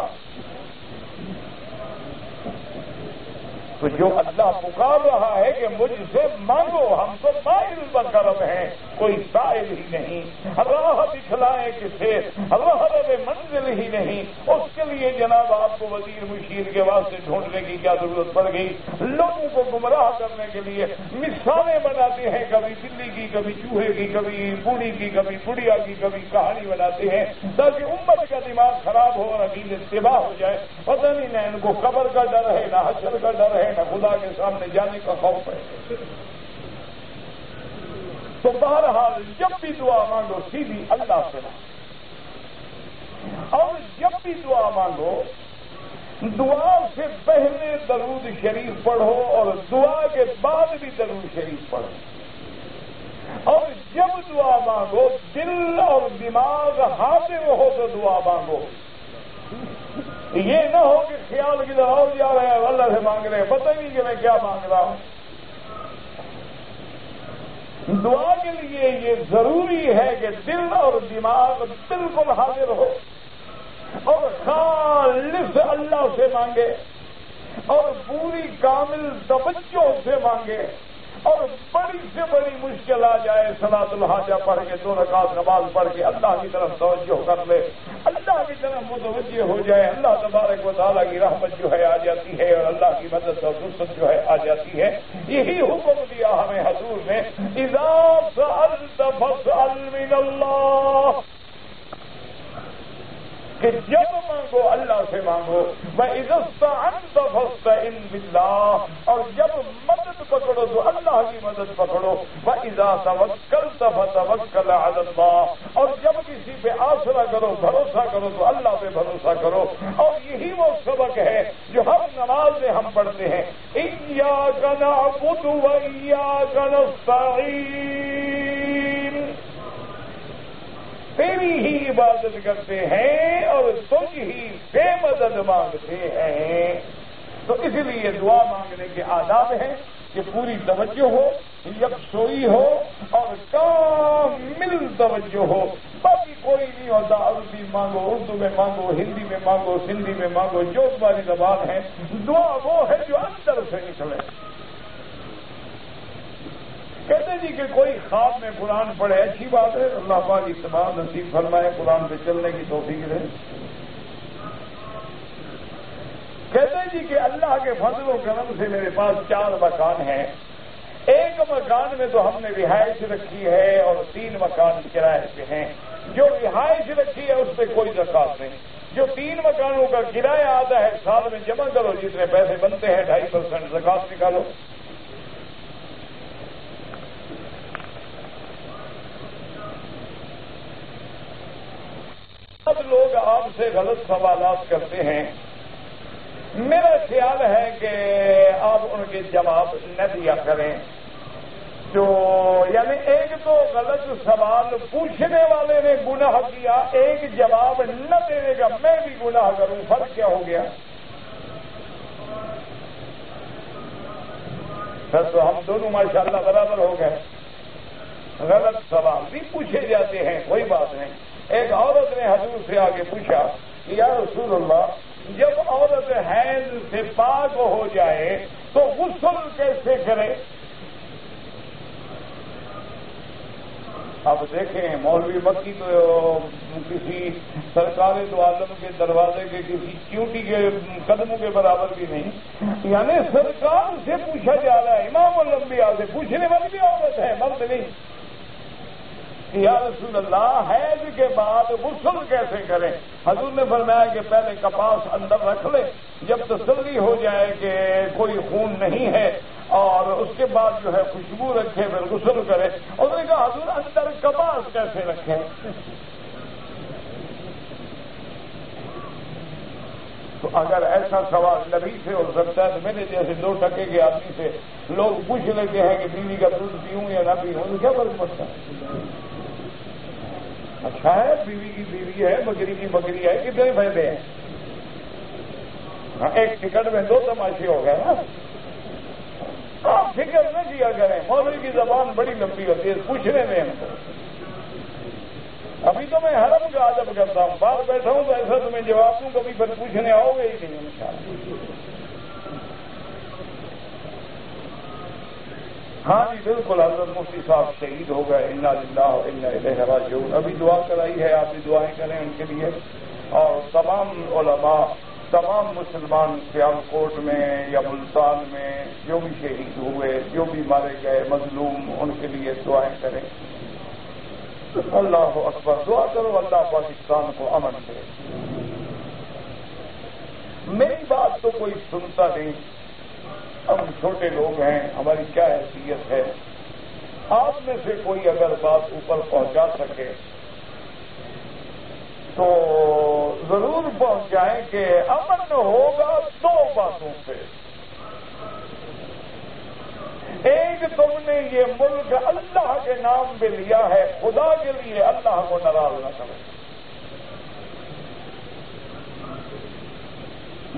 تو جو اللہ پکار رہا ہے کہ مجھ سے مانگو، ہم تو مائل بکرم ہیں۔ کوئی سائل ہی نہیں۔ راہ دکھلائے کسے، راہ منزل ہی نہیں۔ اس کے لیے جناب آپ کو وزیر مشیر کے واسطے ڈھونڈنے کی کیا ضرورت پڑ گئی؟ لوگوں کو گمراہ کرنے کے لیے مثالیں بناتے ہیں۔ کبھی بلی کی، کبھی چوہے کی، کبھی بوڑھی کی، کبھی بڑھیا کی، کبھی کہانی بناتے ہیں تاکہ امت کا دماغ خراب ہو اور عقید اتباع ہو جائے۔ پتہ نہیں نہ ان کو قبر کا ڈر ہے، نہ حشر کا ڈر ہے نہ خدا کے سامنے جانے کا خوف ہے۔ تو بہرحال جب بھی دعا مانگو، سیدھی اللہ سے اور جب بھی دعا مانگو، دعا سے پہلے درود شریف پڑھو اور دعا کے بعد بھی درود شریف پڑھو۔ اور جب دعا مانگو، دل اور دماغ حاضر ہو تو دعا مانگو۔ یہ نہ ہو کہ خیال کی اور جا رہے ہیں اللہ سے مانگ رہے ہیں۔ پتہ نہیں کہ میں کیا مانگ رہا ہوں۔ دعا کے لیے یہ ضروری ہے کہ دل اور دماغ بالکل حاضر ہو اور خالص اللہ سے مانگے اور پوری کامل توجہ سے مانگے۔ اور بڑی سے بڑی مشکل آ جائے سلاد الحاجہ پڑھ کے، دو رکعت نماز پڑھ کے، اللہ کی طرف توجہ کر لے۔ اللہ کی طرف متوجہ ہو جائے، اللہ تبارک و تعالیٰ کی رحمت جو ہے آ جاتی ہے اور اللہ کی مدد اور نصرت جو ہے آ جاتی ہے۔ یہی حکم دیا ہمیں حضور نے اللہ کہ جب مانگو اللہ سے مانگو، میں عزت ان بلّہ اور جب مدد پکڑو تو اللہ کی مدد پکڑو وہ عزا توکل توکل اللہ، اور جب کسی پہ آسرا کرو، بھروسہ کرو تو اللہ پہ بھروسہ کرو۔ اور یہی وہ سبق ہے جو ہر نماز میں ہم پڑھتے ہیں۔ انیا گنا بدھ گن تیری ہی عبادت کرتے ہیں اور تجھ ہی بے مدد مانگتے ہیں۔ تو اسی لیے دعا مانگنے کے آداب ہیں کہ پوری توجہ ہو یکسوئی ہو اور کامل توجہ ہو۔ باقی کوئی نہیں ہوتا، عربی مانگو، اردو میں مانگو، ہندی میں مانگو، سندھی میں مانگو، جو تمہاری زبان ہے، دعا وہ ہے جو اندر سے نکلے۔ کہتے جی کہ کوئی خواب میں قرآن پڑھے، اچھی بات ہے، اللہ پاک اتباع نصیب فرمائے، قرآن پہ چلنے کی توفیق رہے کہتے جی کہ اللہ کے فضل و کرم سے میرے پاس چار مکان ہیں۔ ایک مکان میں تو ہم نے رہائش رکھی ہے اور تین مکان کرائے پہ ہیں۔ جو رہائش رکھی ہے، اس پہ کوئی زکات نہیں۔ جو تین مکانوں کا کرایہ آتا ہے، سال میں جمع کرو، جتنے پیسے بنتے ہیں، ڈھائی پرسینٹ زکات نکالو سب لوگ آپ سے غلط سوالات کرتے ہیں۔ میرا خیال ہے کہ آپ ان کے جواب نہ دیا کریں۔ جو یعنی ایک تو غلط سوال پوچھنے والے نے گناہ کیا، ایک جواب نہ دینے کا میں بھی گناہ کروں، فرق کیا ہو گیا؟ سر تو ہم دونوں ماشاءاللہ برابر ہو گئے۔ غلط سوال بھی پوچھے جاتے ہیں، کوئی بات نہیں۔ ایک عورت نے حضور سے آگے پوچھا کہ یا رسول اللہ، جب عورت حیض سے پاک ہو جائے تو غسل کیسے کرے؟ اب دیکھیں، مولوی مکی تو کسی سرکاری تو عالم کے دروازے کے کسی چیوٹی کے قدموں کے برابر بھی نہیں۔ یعنی سرکار سے پوچھا جا رہا ہے، امام الانبیاء سے پوچھنے والی بھی عورت ہے، مرد نہیں۔ یا رسول اللہ، حیض کے بعد غسل کیسے کریں؟ حضور نے فرمایا کہ پہلے کپاس اندر رکھ لے، جب تسلی ہو جائے کہ کوئی خون نہیں ہے اور اس کے بعد جو ہے خوشبو رکھے، پھر غسل کرے۔ اور نے کہا، حضور اندر کپاس کیسے رکھے تو اگر ایسا سوال نبی سے ہو سکتا ہے، تو میرے جیسے دو ٹکے کے آدمی سے لوگ پوچھ لیتے ہیں کہ بیوی کا دودھ پیوں یا نہ پیوں کیا فرق پڑتا ہے؟ اچھا ہے، بیوی کی بیوی ہے، بکری کی بکری ہے کتنے فائدے ہیں۔ ہاں، ایک ٹکٹ میں دو تماشے ہو گئے نا۔ آپ فکر نہ کیا کریں، مولوی کی زبان بڑی لمبی ہوتی ہے، پوچھنے میں ہم کو۔ ابھی تو میں حرم کا ادب کرتا ہوں باہر بیٹھا ہوں تو ایسا تمہیں جواب دوں، کبھی پھر پوچھنے آؤ گے ہی نہیں ان ہاں جی بالکل، حضرت مفتی صاحب شہید ہو گئے اللہ راجعون۔ ابھی دعا کرائی ہے، آپ بھی دعائیں کریں ان کے لیے۔ اور تمام علماء، تمام مسلمان سیال کوٹ میں یا ملتان میں جو بھی شہید ہوئے، جو بھی مارے گئے، مظلوم، ان کے لیے دعائیں کریں۔ اللہ اکبر، دعا کرو، اللہ پاکستان کو امن دے۔ میری بات تو کوئی سنتا نہیں۔ ہم چھوٹے لوگ ہیں، ہماری کیا حیثیت ہے؟ آپ میں سے کوئی اگر بات اوپر پہنچا سکے تو ضرور پہنچ جائیں کہ امن ہوگا دو باتوں سے ایک تم نے یہ ملک اللہ کے نام پہ لیا ہے، خدا کے لیے اللہ کو ناراض نہ کرے۔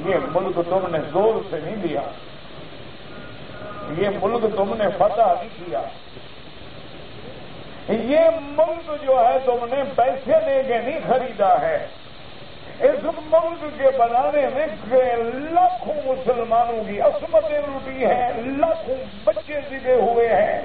یہ ملک تم نے زور سے نہیں لیا یہ ملک تم نے فتح نہیں کیا۔ یہ ملک جو ہے تم نے پیسے دے کے نہیں خریدا ہے۔ اس ملک کے بنانے میں لاکھوں مسلمانوں کی عصمتیں لوٹی ہیں، لاکھوں بچے سیدھے ہوئے ہیں۔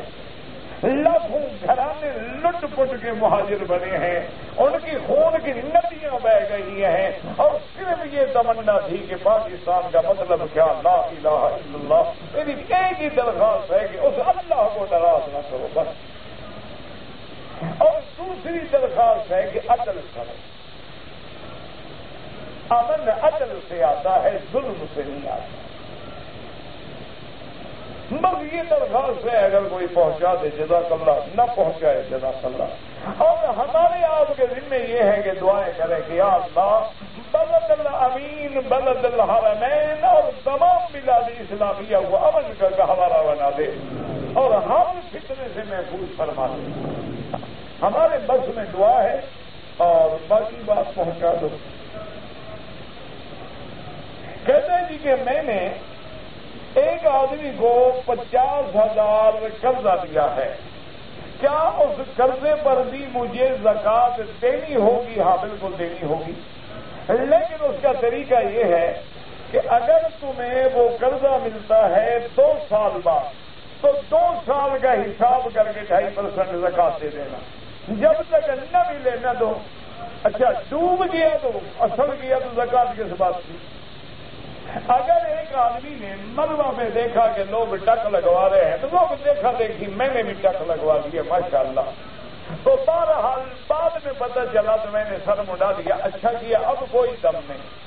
لاکھوں گھرانے لٹ پٹ کے مہاجر بنے ہیں۔ ان کی خون کی ندیاں بہ گئی ہیں۔ اور صرف یہ تمنا تھی کہ پاکستان کا مطلب کیا؟ لا الہ الا اللہ۔ میری ایک ہی درخواست ہے کہ اس اللہ کو ناراض نہ کرو، بس۔ اور دوسری درخواست ہے کہ عدل کرو۔ امن عدل سے آتا ہے، ظلم سے نہیں آتا۔ بس یہ درخواست ہے اگر کوئی پہنچا دے جزاک اللہ نہ پہنچائے جزاک اللہ اور ہمارے آپ کے ذمے یہ ہے کہ دعائیں کریں کہ یا اللہ، بلد الامین، بلد الحرمین، اور تمام بلاد اسلامیہ کو امن کا گہوارہ بنا دے۔ اور ہم فتنے سے محفوظ فرما دیں ہمارے بس میں دعا ہے، اور باقی بات پہنچا دو۔ کہتے ہیں جی کہ میں نے ایک آدمی کو پچاس ہزار قرضہ دیا ہے۔ کیا اس قرضے پر بھی مجھے زکات دینی ہوگی ہاں بالکل دینی ہوگی؟ لیکن اس کا طریقہ یہ ہے کہ اگر تمہیں وہ قرضہ ملتا ہے دو سال بعد، تو دو سال کا حساب کر کے ڈھائی پرسینٹ زکات دے دینا۔ جب تک نہ ملے، نہ دو۔ اچھا ڈوب گیا تو، اصل گیا تو زکات کس بات کی؟ اگر ایک آدمی نے ملوا میں دیکھا کہ لوگ ٹک لگوا رہے ہیں، تو لوگ دیکھا، دیکھی میں نے بھی ٹک لگوا دیے ماشاء اللہ تو بہرحال بعد میں پتہ چلا تو میں نے سر مڈا دیا اچھا کیا، اب کوئی دم نہیں۔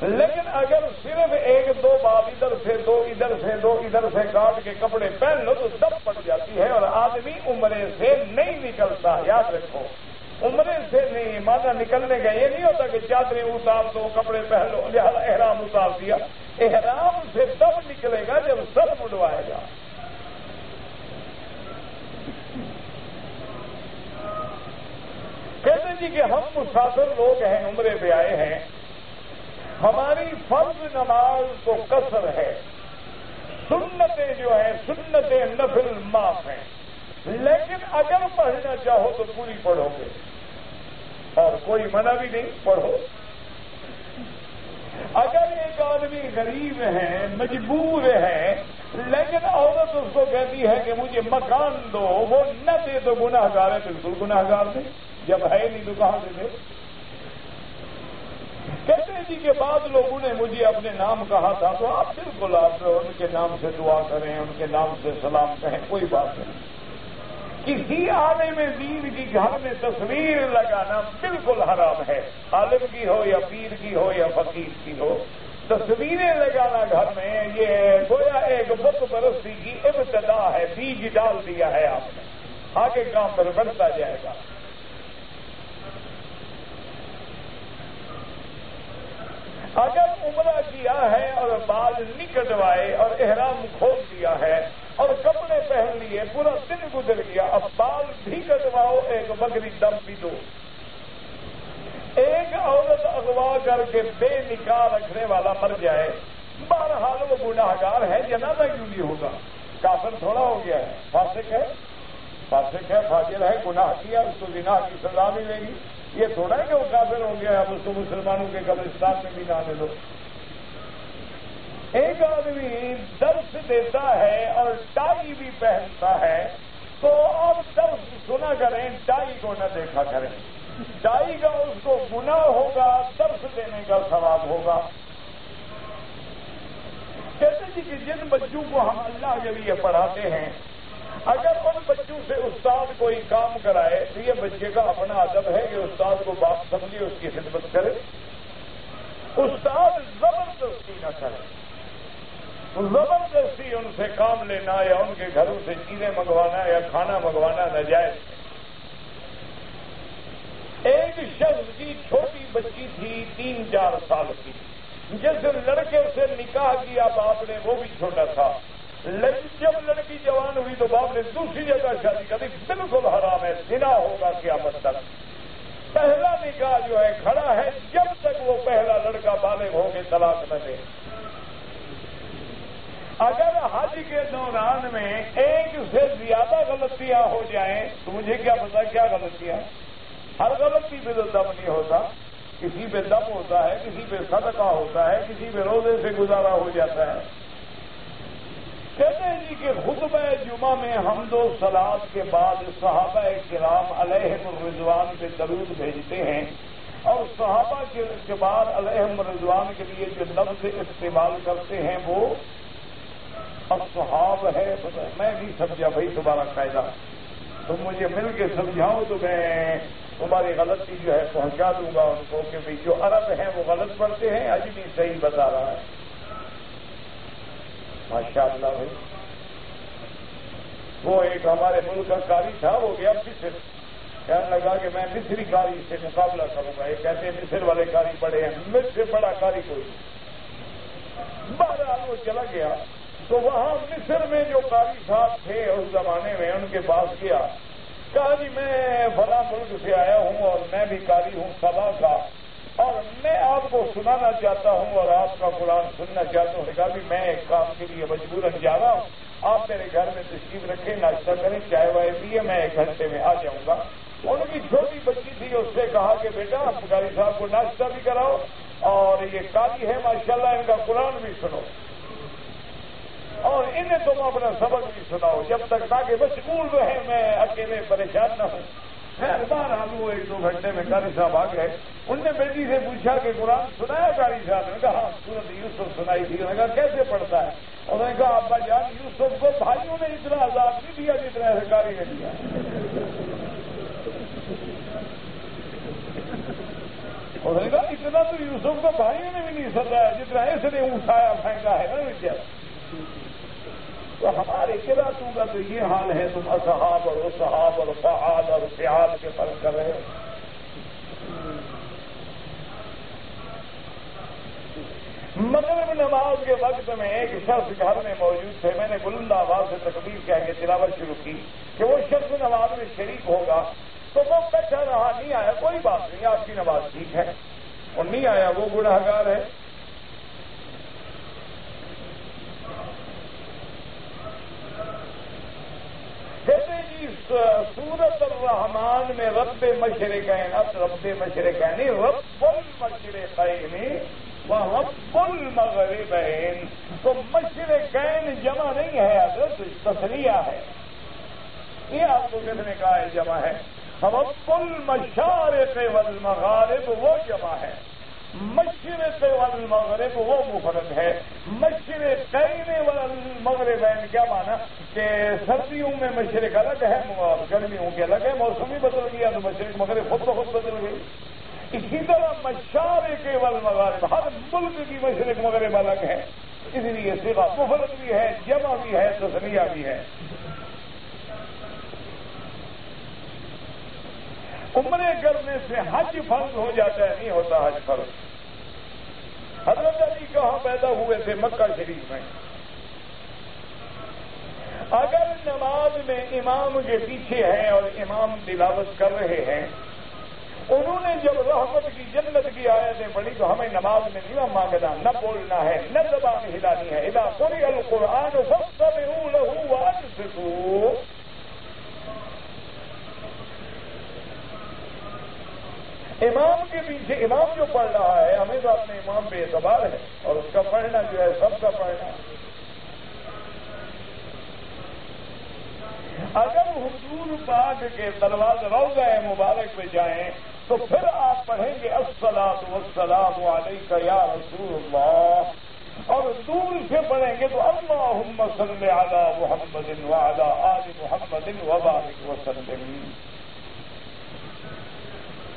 لیکن اگر صرف ایک دو بات ادھر سے، دو ادھر سے، دو ادھر سے کاٹ کے کپڑے پہن لو تو دب پڑ جاتی ہے اور آدمی عمرے سے نہیں نکلتا، یاد رکھو۔ عمرے سے نہیں مانا نکلنے کا یہ نہیں ہوتا کہ چادریں اتار دو کپڑے پہن لو لہٰذا احرام اتار دیا۔ احرام سے تب نکلے گا جب سب مڈوائے گا۔ کہتے جی کہ ہم مسافر لوگ ہیں، عمرے پہ آئے ہیں۔ ہماری فرض نماز تو کثر ہے۔ سنتیں جو ہیں، سنتیں نفل معاف ہیں۔ لیکن اگر پڑھنا چاہو تو پوری پڑھو گے۔ کوئی منع بھی نہیں، پڑھو۔ اگر ایک آدمی غریب ہے، مجبور ہے، لیکن عورت اس کو کہتی ہے کہ مجھے مکان دو، وہ نہ دے تو گناہ گار ہے، بالکل گناہ گار دے جب ہے نہیں تو کہاں سے دے۔ کہتے جی کہ بعض لوگوں نے مجھے اپنے نام کہا تھا، تو آپ بالکل آپ ان کے نام سے دعا کریں، ان کے نام سے سلام کہیں، کوئی بات نہیں۔ کسی عالم دین کی گھر میں تصویر لگانا بالکل حرام ہے۔ عالم کی ہو یا پیر کی ہو یا فقیر کی ہو، تصویریں لگانا گھر میں، یہ گویا ایک بت برسی کی ابتدا ہے، بیج ڈال دیا ہے آپ نے۔ آگے کام پر بڑھتا جائے گا۔ اگر عمرہ کیا ہے اور بال نہیں کٹوائے اور احرام کھول دیا ہے اور کپڑے پہن لیے، پورا دن گزر گیا، اب بال بھی کٹواؤ، ایک بکری دم بھی دو۔ ایک عورت اغوا کر کے بے نکاح رکھنے والا مر جائے۔ بہرحال وہ گناہ گار ہے جنازہ کیوں نہیں ہوگا؟ کافر تھوڑا ہو گیا ہے۔ فاسق ہے۔ فاسق ہے، فاجر ہے، گناہ کیا اس کو گناہ کی سزا ملے گی۔ یہ تھوڑا ہے کہ وہ کافر ہو گیا اب اس کو مسلمانوں کے قبرستان میں بھی نہ لے لو ایک آدمی درس دیتا ہے اور ٹائی بھی پہنتا ہے تو اب درس سنا کریں، ٹائی کو نہ دیکھا کریں۔ ٹائی کا اس کو گناہ ہوگا، درس دینے کا ثواب ہوگا۔ کہتے جی کہ جن بچوں کو ہم اللہ کے لیے پڑھاتے ہیں، اگر ان بچوں سے استاد کوئی کام کرائے تو یہ بچے کا اپنا ادب ہے کہ استاد کو باپ سمجھے، اس کی خدمت کرے۔ استاد زبردستی نہ کرے۔ زبردستی ان سے کام لینا یا ان کے گھروں سے چیزیں منگوانا یا کھانا منگوانا نہ جائے ایک شخص کی چھوٹی بچی تھی تین چار سال کی۔ جس لڑکے سے نکاح کیا باپ نے، وہ بھی چھوٹا تھا۔ لیکن جب لڑکی جوان ہوئی تو باپ نے دوسری جگہ شادی کری بالکل حرام ہے سنا ہوگا کیا تک۔ پہلا نکاح جو ہے، کھڑا ہے۔ جب تک وہ پہلا لڑکا بالغ ہو کے طلاق نہ دے۔ اگر حج کے دوران میں ایک سے زیادہ غلطیاں ہو جائیں، تو مجھے کیا پتا کیا غلطیاں ہر غلطی پہ تو دم نہیں ہوتا۔ کسی پہ دم ہوتا ہے، کسی پہ صدقہ ہوتا ہے، کسی پہ روزے سے گزارا ہو جاتا ہے۔ کہتے ہیں جی کہ خطبہ جمعہ میں حمد و سلاد کے بعد صحابہ کرام علیہ الرضوان پہ درود بھیجتے ہیں اور صحابہ کے بعد علیہ رضوان کے لیے جو لفظ استعمال کرتے ہیں وہ اب صحاب ہے میں نہیں سمجھا بھائی تمہارا قاعدہ۔ تم مجھے مل کے سمجھاؤ تو میں تمہاری غلطی جو ہے پہنچا دوں گا ان کو کہ بھائی جو عرب ہیں وہ غلط پڑھتے ہیں ابھی بھی صحیح بتا رہا ہے۔ ماشاء اللہ بھائی۔ وہ ایک ہمارے ملک کا کاری تھا، وہ گیا مصر۔ کہنے لگا کہ میں مصری کاری سے مقابلہ کروں گا۔ یہ کہتے ہیں مصر والے کاری بڑے ہیں۔ مجھ سے بڑا کاری کوئی بہرحال وہ چلا گیا۔ تو وہاں مصر میں جو کاری صاحب تھے اس زمانے میں، ان کے پاس گیا۔ کہا جی میں فلاں ملک سے آیا ہوں اور میں بھی کاری ہوں، سبا کا۔ اور میں آپ کو سنانا چاہتا ہوں اور آپ کا قرآن سننا چاہتا ہوں۔ کہا بھی میں ایک کام کے لیے مجبور جا رہا ہوں۔ آپ میرے گھر میں تشریف رکھیں، ناشتہ کریں، چائے وائے پیے میں ایک گھنٹے میں آ جاؤں گا۔ ان کی چھوٹی بچی تھی، اس سے کہا کہ بیٹا گاری صاحب کو ناشتہ بھی کراؤ اور یہ کالی ہے، ماشاءاللہ، ان کا قرآن بھی سنو۔ اور انہیں تم اپنا سبق بھی سناؤ، جب تک تاکہ مشغول رہے میں اکیلے پریشان نہ ہوں۔ خیر بار ہم وہ ایک دو گھنٹے میں کاری صاحب آ گئے۔ ان نے بیٹی سے پوچھا کہ قرآن سنایا کاری صاحب؟ نے کہا ہاں، سورت یوسف سنائی تھی۔ انہوں نے کہا، کیسے پڑھتا ہے؟ انہوں نے کہا، ابا جان، یوسف کو بھائیوں نے اتنا عذاب نہیں دیا جتنا سرکاری نے دیا۔ انہوں نے کہا، اتنا تو یوسف کو بھائیوں نے بھی نہیں سجایا جتنا اس نے اٹھایا پھینکا ہے۔ نا تو ہمارے قرآتوں کا تو یہ حال ہے تم اصحاب اور اصحاب اور فعال اور فعال کے فرق کر رہے مغرب نماز کے وقت میں ایک شخص گھر میں موجود تھے۔ میں نے بلند آواز سے تقریر کیا کے تلاوت شروع کی کہ وہ شخص نماز میں شریک ہوگا تو وہ بیٹھا رہا، نہیں آیا، کوئی بات نہیں آپ کی نماز ٹھیک ہے۔ اور نہیں آیا، وہ گناہ گار ہے۔ کہتے جی سورت الرحمان میں رب مشرقین، اب رب مشرقین، رب المشرقین وہ رب المغربین۔ تو مشرقین جمع نہیں ہے، حضرت، تسلیہ ہے۔ یہ آپ کو کس نے کہا ہے جمع ہے؟ رب المشارق والمغارب، وہ جمع ہے۔ مشرق والمغرب وہ مفرد ہے۔ مشرقین والمغرب کیا مانا کہ سردیوں میں مشرق الگ ہے گرمیوں کے الگ ہے۔ موسم ہی بدل گیا تو مشرق، مغرب خود بخود بدل گئی۔ اسی طرح مشار کے والمغرب ہر ملک کی مشرق، مغرب الگ ہے۔ اس لیے سیوا مفرد بھی ہے، جمع بھی ہے تسلیہ بھی ہے۔ عمرے کرنے سے حج فرض ہو جاتا ہے، نہیں ہوتا حج فرض۔ حضرت علی کہاں پیدا ہوئے تھے مکہ شریف میں۔ اگر نماز میں امام کے پیچھے ہیں اور امام تلاوت کر رہے ہیں، انہوں نے جب رحمت کی جنت کی آیتیں پڑھی تو ہمیں نماز میں نہیں مانگنا، نہ بولنا ہے، نہ زبان ہلانی ہے۔ ادا پوری القرآن امام کے پیچھے امام جو پڑھ رہا ہے ہمیں تو اپنے امام بے اعتبار ہے اور اس کا پڑھنا جو ہے، سب کا پڑھنا۔ اگر حضور پاک کے دروازہ روزہ مبارک میں جائیں، تو پھر آپ پڑھیں گے السلام وسلام علیہ یا رسول اللہ۔ اور دور سے پڑھیں گے تو اللہ صلی علی محمد وعلی آل محمد وبارک وسلم۔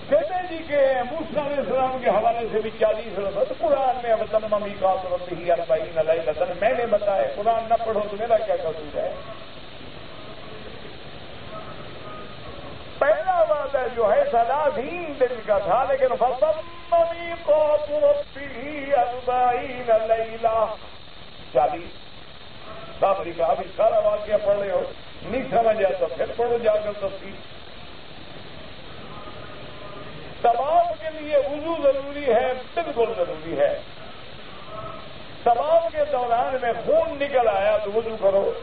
کہتے ہیں جی کہ موسا علیہ السلام کے حوالے سے بھی چالیس رفت قرآن میں اب تمام کا رب ہی اربعین علیہ لطن میں نے بتایا، قرآن نہ پڑھو تو میرا کیا قصور ہے؟ پہلا وعدہ جو ہے، سدا دین دن کا تھا، لیکن ممی کو اربعین لیلا چالیس۔ صاحب کا ابھی سارا واقعہ پڑھ رہے ہو؟ نہیں سمجھ آتا، پھر پڑھو جا کر تفصیل۔ تمام کے لیے وضو ضروری ہے بالکل ضروری ہے۔ تمام کے دوران میں خون نکل آیا تو وضو کرو۔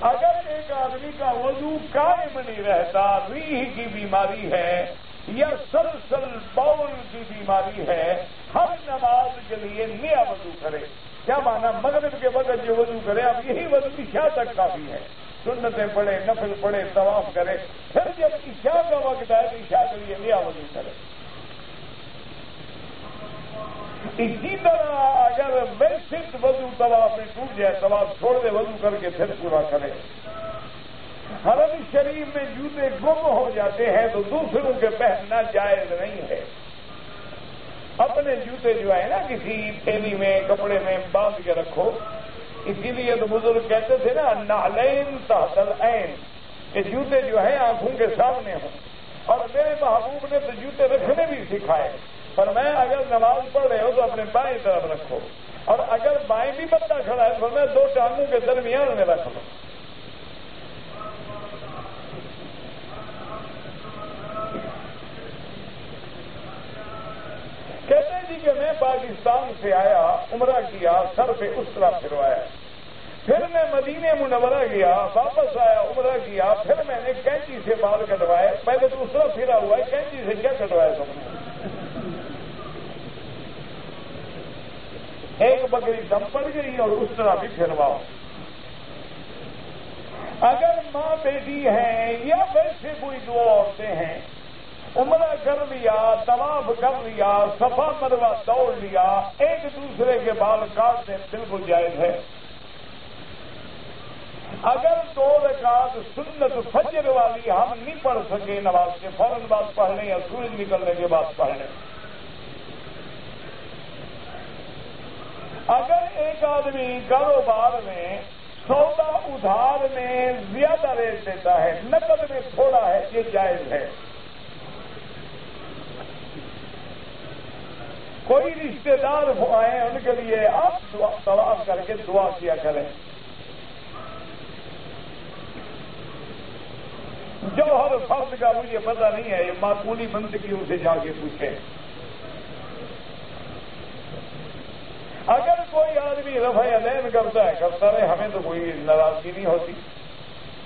اگر ایک آدمی کا وضو قائم نہیں رہتا، ریح کی بیماری ہے یا سلسل باؤل کی بیماری ہے، ہر نماز کے لیے نیا وضو کرے۔ کیا مانا؟ مغرب کے وقت جو وضو کرے، اب یہی وضو کیا تک کافی ہے۔ سنتیں پڑھے نفل پڑھے طواف کرے پھر جب عشاء کا وقت آئے تو عشاء کے لیے لیا وضو کرے اسی طرح اگر بیسک وضو طواف میں ٹوٹ جائے، طواف چھوڑ دے، وضو کر کے پھر پورا کرے حرم شریف میں جوتے گم ہو جاتے ہیں تو دوسروں کے پہننا جائز نہیں ہے۔ اپنے جوتے جو ہے نا، کسی تھیلی میں، کپڑے میں باندھ کے رکھو۔ اسی لیے تو بزرگ کہتے تھے نا نالین تحصل عین کہ جوتے جو ہیں آنکھوں کے سامنے ہوں۔ اور میرے محبوب نے تو جوتے رکھنے بھی سکھائے۔ پر میں اگر نماز پڑھ رہے ہو تو اپنے بائیں طرف رکھو۔ اور اگر بائیں بھی بندہ کھڑا ہے تو میں دو ٹانگوں کے درمیان میں رکھ لوں۔ کہتے جی کہ میں پاکستان سے آیا، عمرہ کیا، سر پہ اس طرح پھروایا۔ پھر میں مدینے منورہ گیا، واپس آیا، عمرہ کیا، پھر میں نے کینچی سے بال کٹوائے پہلے تو اس طرح پھرا ہوا ہے، کینچی سے کیا کٹوایا تم نے؟ ایک بکری دم پڑ گئی اور اس طرح بھی پھرواؤ۔ اگر ماں بیٹی ہیں یا ویسے کوئی دو عورتیں ہیں عمرہ کر لیا، طواف کر لیا، صفا مروا دوڑ لیا، ایک دوسرے کے بال کاٹ دیں بالکل جائز ہے۔ اگر دو رکعت سنت فجر والی ہم نہیں پڑھ سکے، نماز کے فوراً بات پڑھ لیں یا سورج نکلنے کے بعد پڑھ لیں۔ اگر ایک آدمی کاروبار میں سودا ادھار میں زیادہ ریٹ دیتا ہے، نقد میں تھوڑا ہے، یہ جائز ہے۔ کوئی رشتے دار آئے ان کے لیے آپ سوال کر کے دعا کیا کریں۔ جو ہر فرد کا مجھے پتہ نہیں ہے، یہ معقولی بندگیوں سے جا کے پوچھے۔ اگر کوئی آدمی رفع علین کرتا ہے کرتا رہے ہمیں تو کوئی ناراضگی نہیں ہوتی۔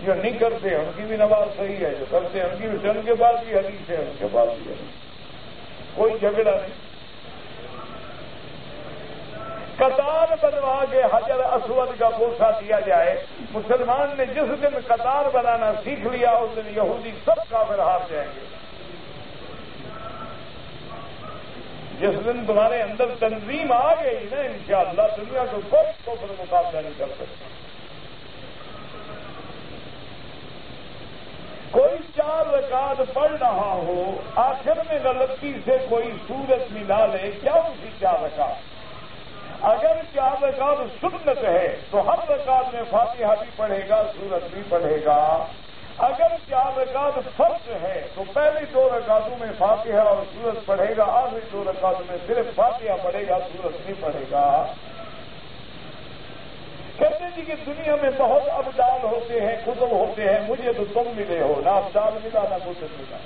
جو نہیں کرتے، ان کی بھی نماز صحیح ہے، جو کرتے، ان کی بھی ان کے بعد بھی حدیث ہے، ان کے بعد بھی حدیث۔ کوئی جھگڑا نہیں۔ قطار بنوا کے حجر اسود کا بوسا دیا جائے۔ مسلمان نے جس دن قطار بنانا سیکھ لیا، اس دن یہودی سب کافر ہار جائیں گے۔ جس دن تمہارے اندر تنظیم آ گئی نا، انشاءاللہ دنیا کو کوئی کو پھر مقابلہ نہیں کر سکتا۔ کوئی چار رکعت پڑھ رہا ہو، آخر میں غلطی سے کوئی سورج ملا لے، کیا اسی چار رکعت؟ اگر چار رکعت سنت ہے تو ہر رکعت میں فاتحہ بھی پڑھے گا، سورت بھی پڑھے گا۔ اگر چار رکعت فرض ہے تو پہلی دو رکعتوں میں فاتحہ اور سورج پڑھے گا، آخری دو رکعتوں میں صرف فاتحہ پڑھے گا سورج نہیں پڑھے گا۔ کہتے جی کہ دنیا میں بہت ابدال ہوتے ہیں کتب ہوتے ہیں، مجھے تو تم ملے ہو، نہ ابدال ملا، نہ کتب ملا۔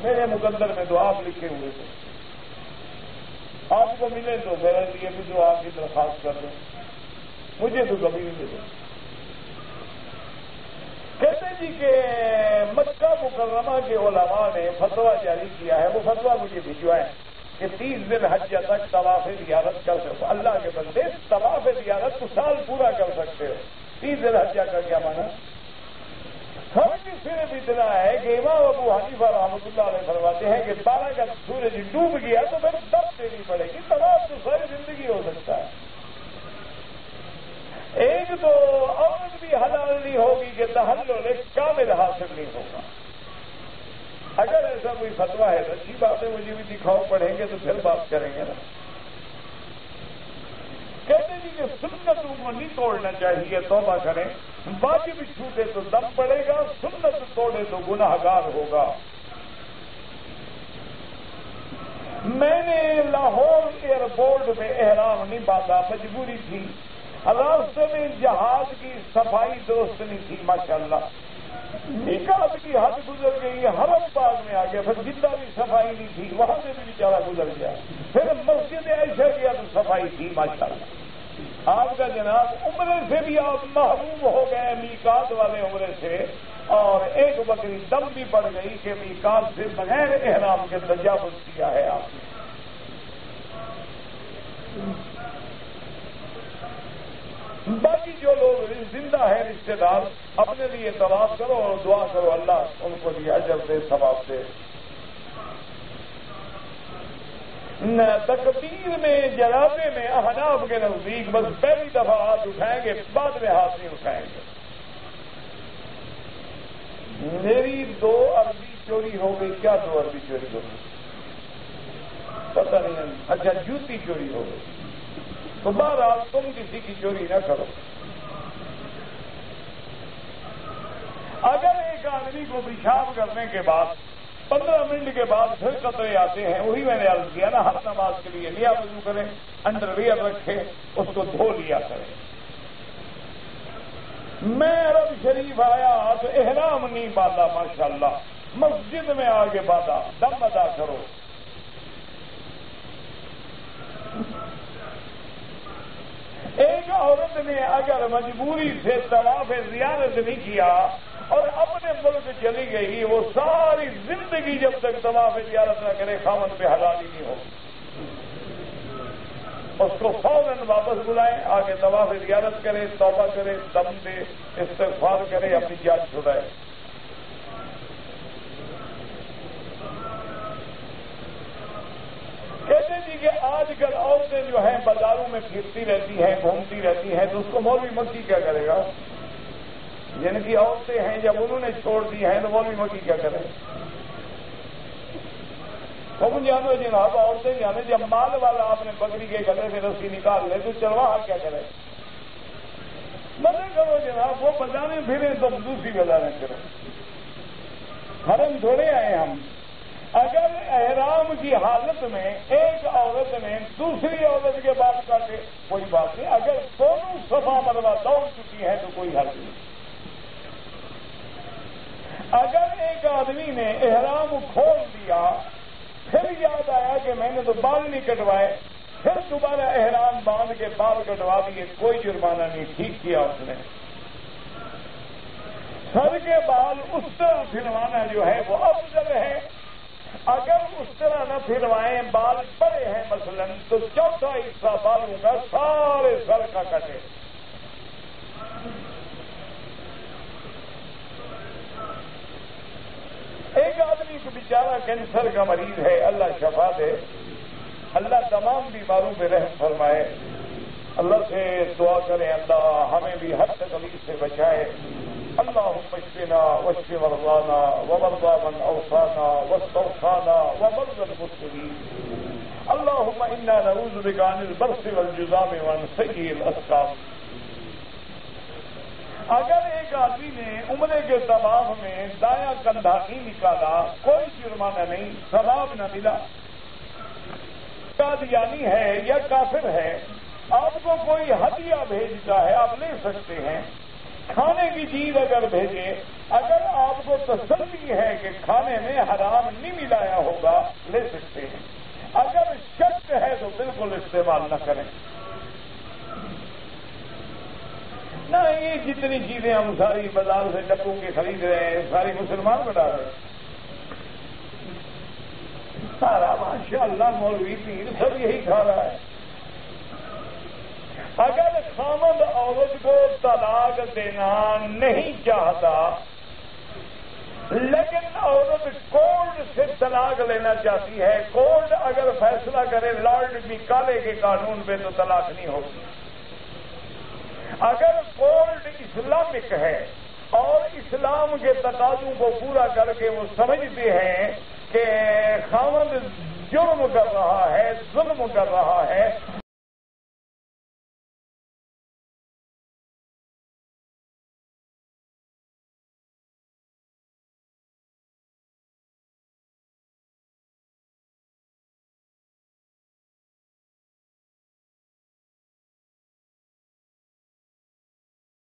میرے مقدر میں تو آپ لکھے ہوئے تھے۔ آپ کو ملے تو میرے لیے بھی جو آپ کی درخواست کر دیں مجھے تو کبھی نہیں ملے کہتے جی کہ مکہ مکرمہ کے علماء نے فتوا جاری کیا ہے، وہ فتوا مجھے بھجوائے کہ تیس دن حج تک طواف زیارت کر سکو۔ اللہ کے بندے، طواف زیارت کو سال پورا کر سکتے ہو۔ تیس دن حج کا کیا مانا؟ ہاں جی، ہم بھی صرف اتنا ہے کہ امام ابو حنیفہ رحمۃ اللہ علیہ فرماتے ہیں کہ بارہ کا سورج جی ڈوب گیا تو پھر دب دینی پڑے گی طواف تو ساری زندگی ہو سکتا ہے۔ ایک تو عورت بھی حلال نہیں ہوگی کہ تحل کامل حاصل نہیں ہوگا۔ اگر ایسا کوئی فتوا ہے تو اچھی بات ہے مجھے بھی دکھاؤ پڑھیں گے تو پھر بات کریں گے نا۔ کہتے جی کہ سنت کو نہیں توڑنا چاہیے، توبہ کریں۔ باقی بھی چھوٹے تو دم پڑے گا، سنت توڑے تو گناہ گار ہوگا۔ میں نے لاہور ایئرپورٹ میں احرام نہیں باندھا مجبوری تھی۔ راستے میں جہاز کی صفائی درست نہیں تھی ماشاء اللہ نکاح کی حد گزر گئی، حرم باغ میں آ گیا پھر جدہ بھی صفائی نہیں تھی، وہاں سے بھی بیچارہ گزر گیا۔ پھر مسجد ایسا گیا تو صفائی تھی ماشاء اللہ آپ کا جناب عمرے سے بھی آپ محروم ہو گئے میکات والے عمرے سے، اور ایک بکری دم بھی پڑ گئی کہ میکات سے بغیر احرام کے تجاوز کیا ہے آپ۔ نے باقی جو لوگ زندہ ہیں رشتے دار، اپنے لیے طواف کرو اور دعا کرو اللہ ان کو بھی اجر دے، ثواب دے۔ تکبیر میں جنابے میں احناب کے نزدیک بس پہلی دفعہ ہاتھ اٹھائیں گے، بعد میں ہاتھ نہیں اٹھائیں گے۔ میری دو عربی چوری ہو گئی، کیا دو عربی چوری ہو گئی؟ پتہ نہیں اچھا جوتی چوری ہو گئی۔ تو بہرحال تم کسی کی چوری نہ کرو اگر ایک آدمی کو پیشاب کرنے کے بعد پندرہ منٹ کے بعد پھر قطرے آتے ہیں وہی میں نے عرض کیا نا ہر نماز کے لیے لیا وضو کریں انڈر ویئر رکھے اس کو دھو لیا کریں میں عرب شریف آیا تو احرام نہیں باندھا ماشاء اللہ مسجد میں آگے باندھا دم ادا کرو ایک عورت نے اگر مجبوری سے طواف زیارت نہیں کیا اور اپنے ملک چلی گئی، وہ ساری زندگی جب تک طواف زیارت نہ کرے، خامن پہ حلالی نہیں ہو اس کو فوراً واپس بلائیں، آگے طواف زیارت کرے توبہ کرے دم دے استغفار کرے اپنی جان چھڑائے کہتے جی کہ آج کل عورتیں جو ہیں بازاروں میں پھرتی رہتی ہیں، گھومتی رہتی ہیں، تو اس کو مولوی مکی کیا کرے گا؟ یعنی جن کی عورتیں ہیں، جب انہوں نے چھوڑ دی ہیں، تو مولوی مکی کیا کرے؟ تم جانو جناب، عورتیں جانے جب مال والا آپ نے بکری کے گلے سے رسی نکال لے، تو چلوا کیا کرے؟ مزے کرو جناب، وہ بجانے پھرے تو دوسری بجانے کرو ہرم تھوڑے آئے ہم۔ اگر احرام کی حالت میں ایک عورت نے دوسری عورت کے بات کر کے کوئی بات نہیں۔ اگر دونوں سفا مروا دوڑ چکی ہے تو کوئی حل نہیں۔ اگر ایک آدمی نے احرام کھول دیا، پھر یاد آیا کہ میں نے تو بال نہیں کٹوائے، پھر دوبارہ احرام باندھ کے بال کٹوا دیے، کوئی جرمانہ نہیں، ٹھیک کیا اس نے۔ سر کے بال اس طرح پھروانا جو ہے وہ افضل ہے۔ اگر اس طرح نہ پھروائیں بال بڑے ہیں مثلا، تو چوتھا حصہ بالوں کا سارے سر کا کٹے۔ ایک آدمی کو بیچارہ کینسر کا مریض ہے، اللہ شفا دے۔ اللہ تمام بیماروں پہ رحم فرمائے۔ اللہ سے دعا کریں اللہ ہمیں بھی ہر تکلیف سے بچائے۔ اللہ مشفنا وشف مرضانا ومرضى من اوصانا واستوصانا ومرض المسلمين. اللهم انا نعوذ بك عن البرص والجذام وعن سيء الاسقام. اگر ایک آدمی نے عمرے کے طواف میں دایاں کندھا نہیں نکالا، کوئی جرمانہ نہیں، ثواب نہ ملا. قادیانی ہے یا کافر ہے، آپ کو کوئی ہدیہ بھیجتا ہے، آپ لے سکتے ہیں. کھانے کی چیز اگر بھیجے، اگر آپ کو تسلی ہے کہ کھانے میں حرام نہیں ملایا ہوگا، لے سکتے ہیں۔ اگر شک ہے تو بالکل استعمال نہ کریں۔ نہ یہ جتنی چیزیں ہم ساری بازار سے ڈبوں کے خرید رہے ہیں، ساری مسلمان بنا رہے ہیں۔ سارا ماشاء اللہ مولوی پیر سب یہی کھا رہا ہے۔ اگر خامد عورت کو طلاق دینا نہیں چاہتا، لیکن عورت کولڈ سے طلاق لینا چاہتی ہے؟ کولڈ اگر فیصلہ کرے لارڈ بھی کالے کے قانون پہ تو طلاق نہیں ہوگی۔ اگر کولڈ اسلامک ہے اور اسلام کے تقاضوں کو پورا کر کے وہ سمجھتے ہیں کہ خامد جرم کر رہا ہے، ظلم کر رہا ہے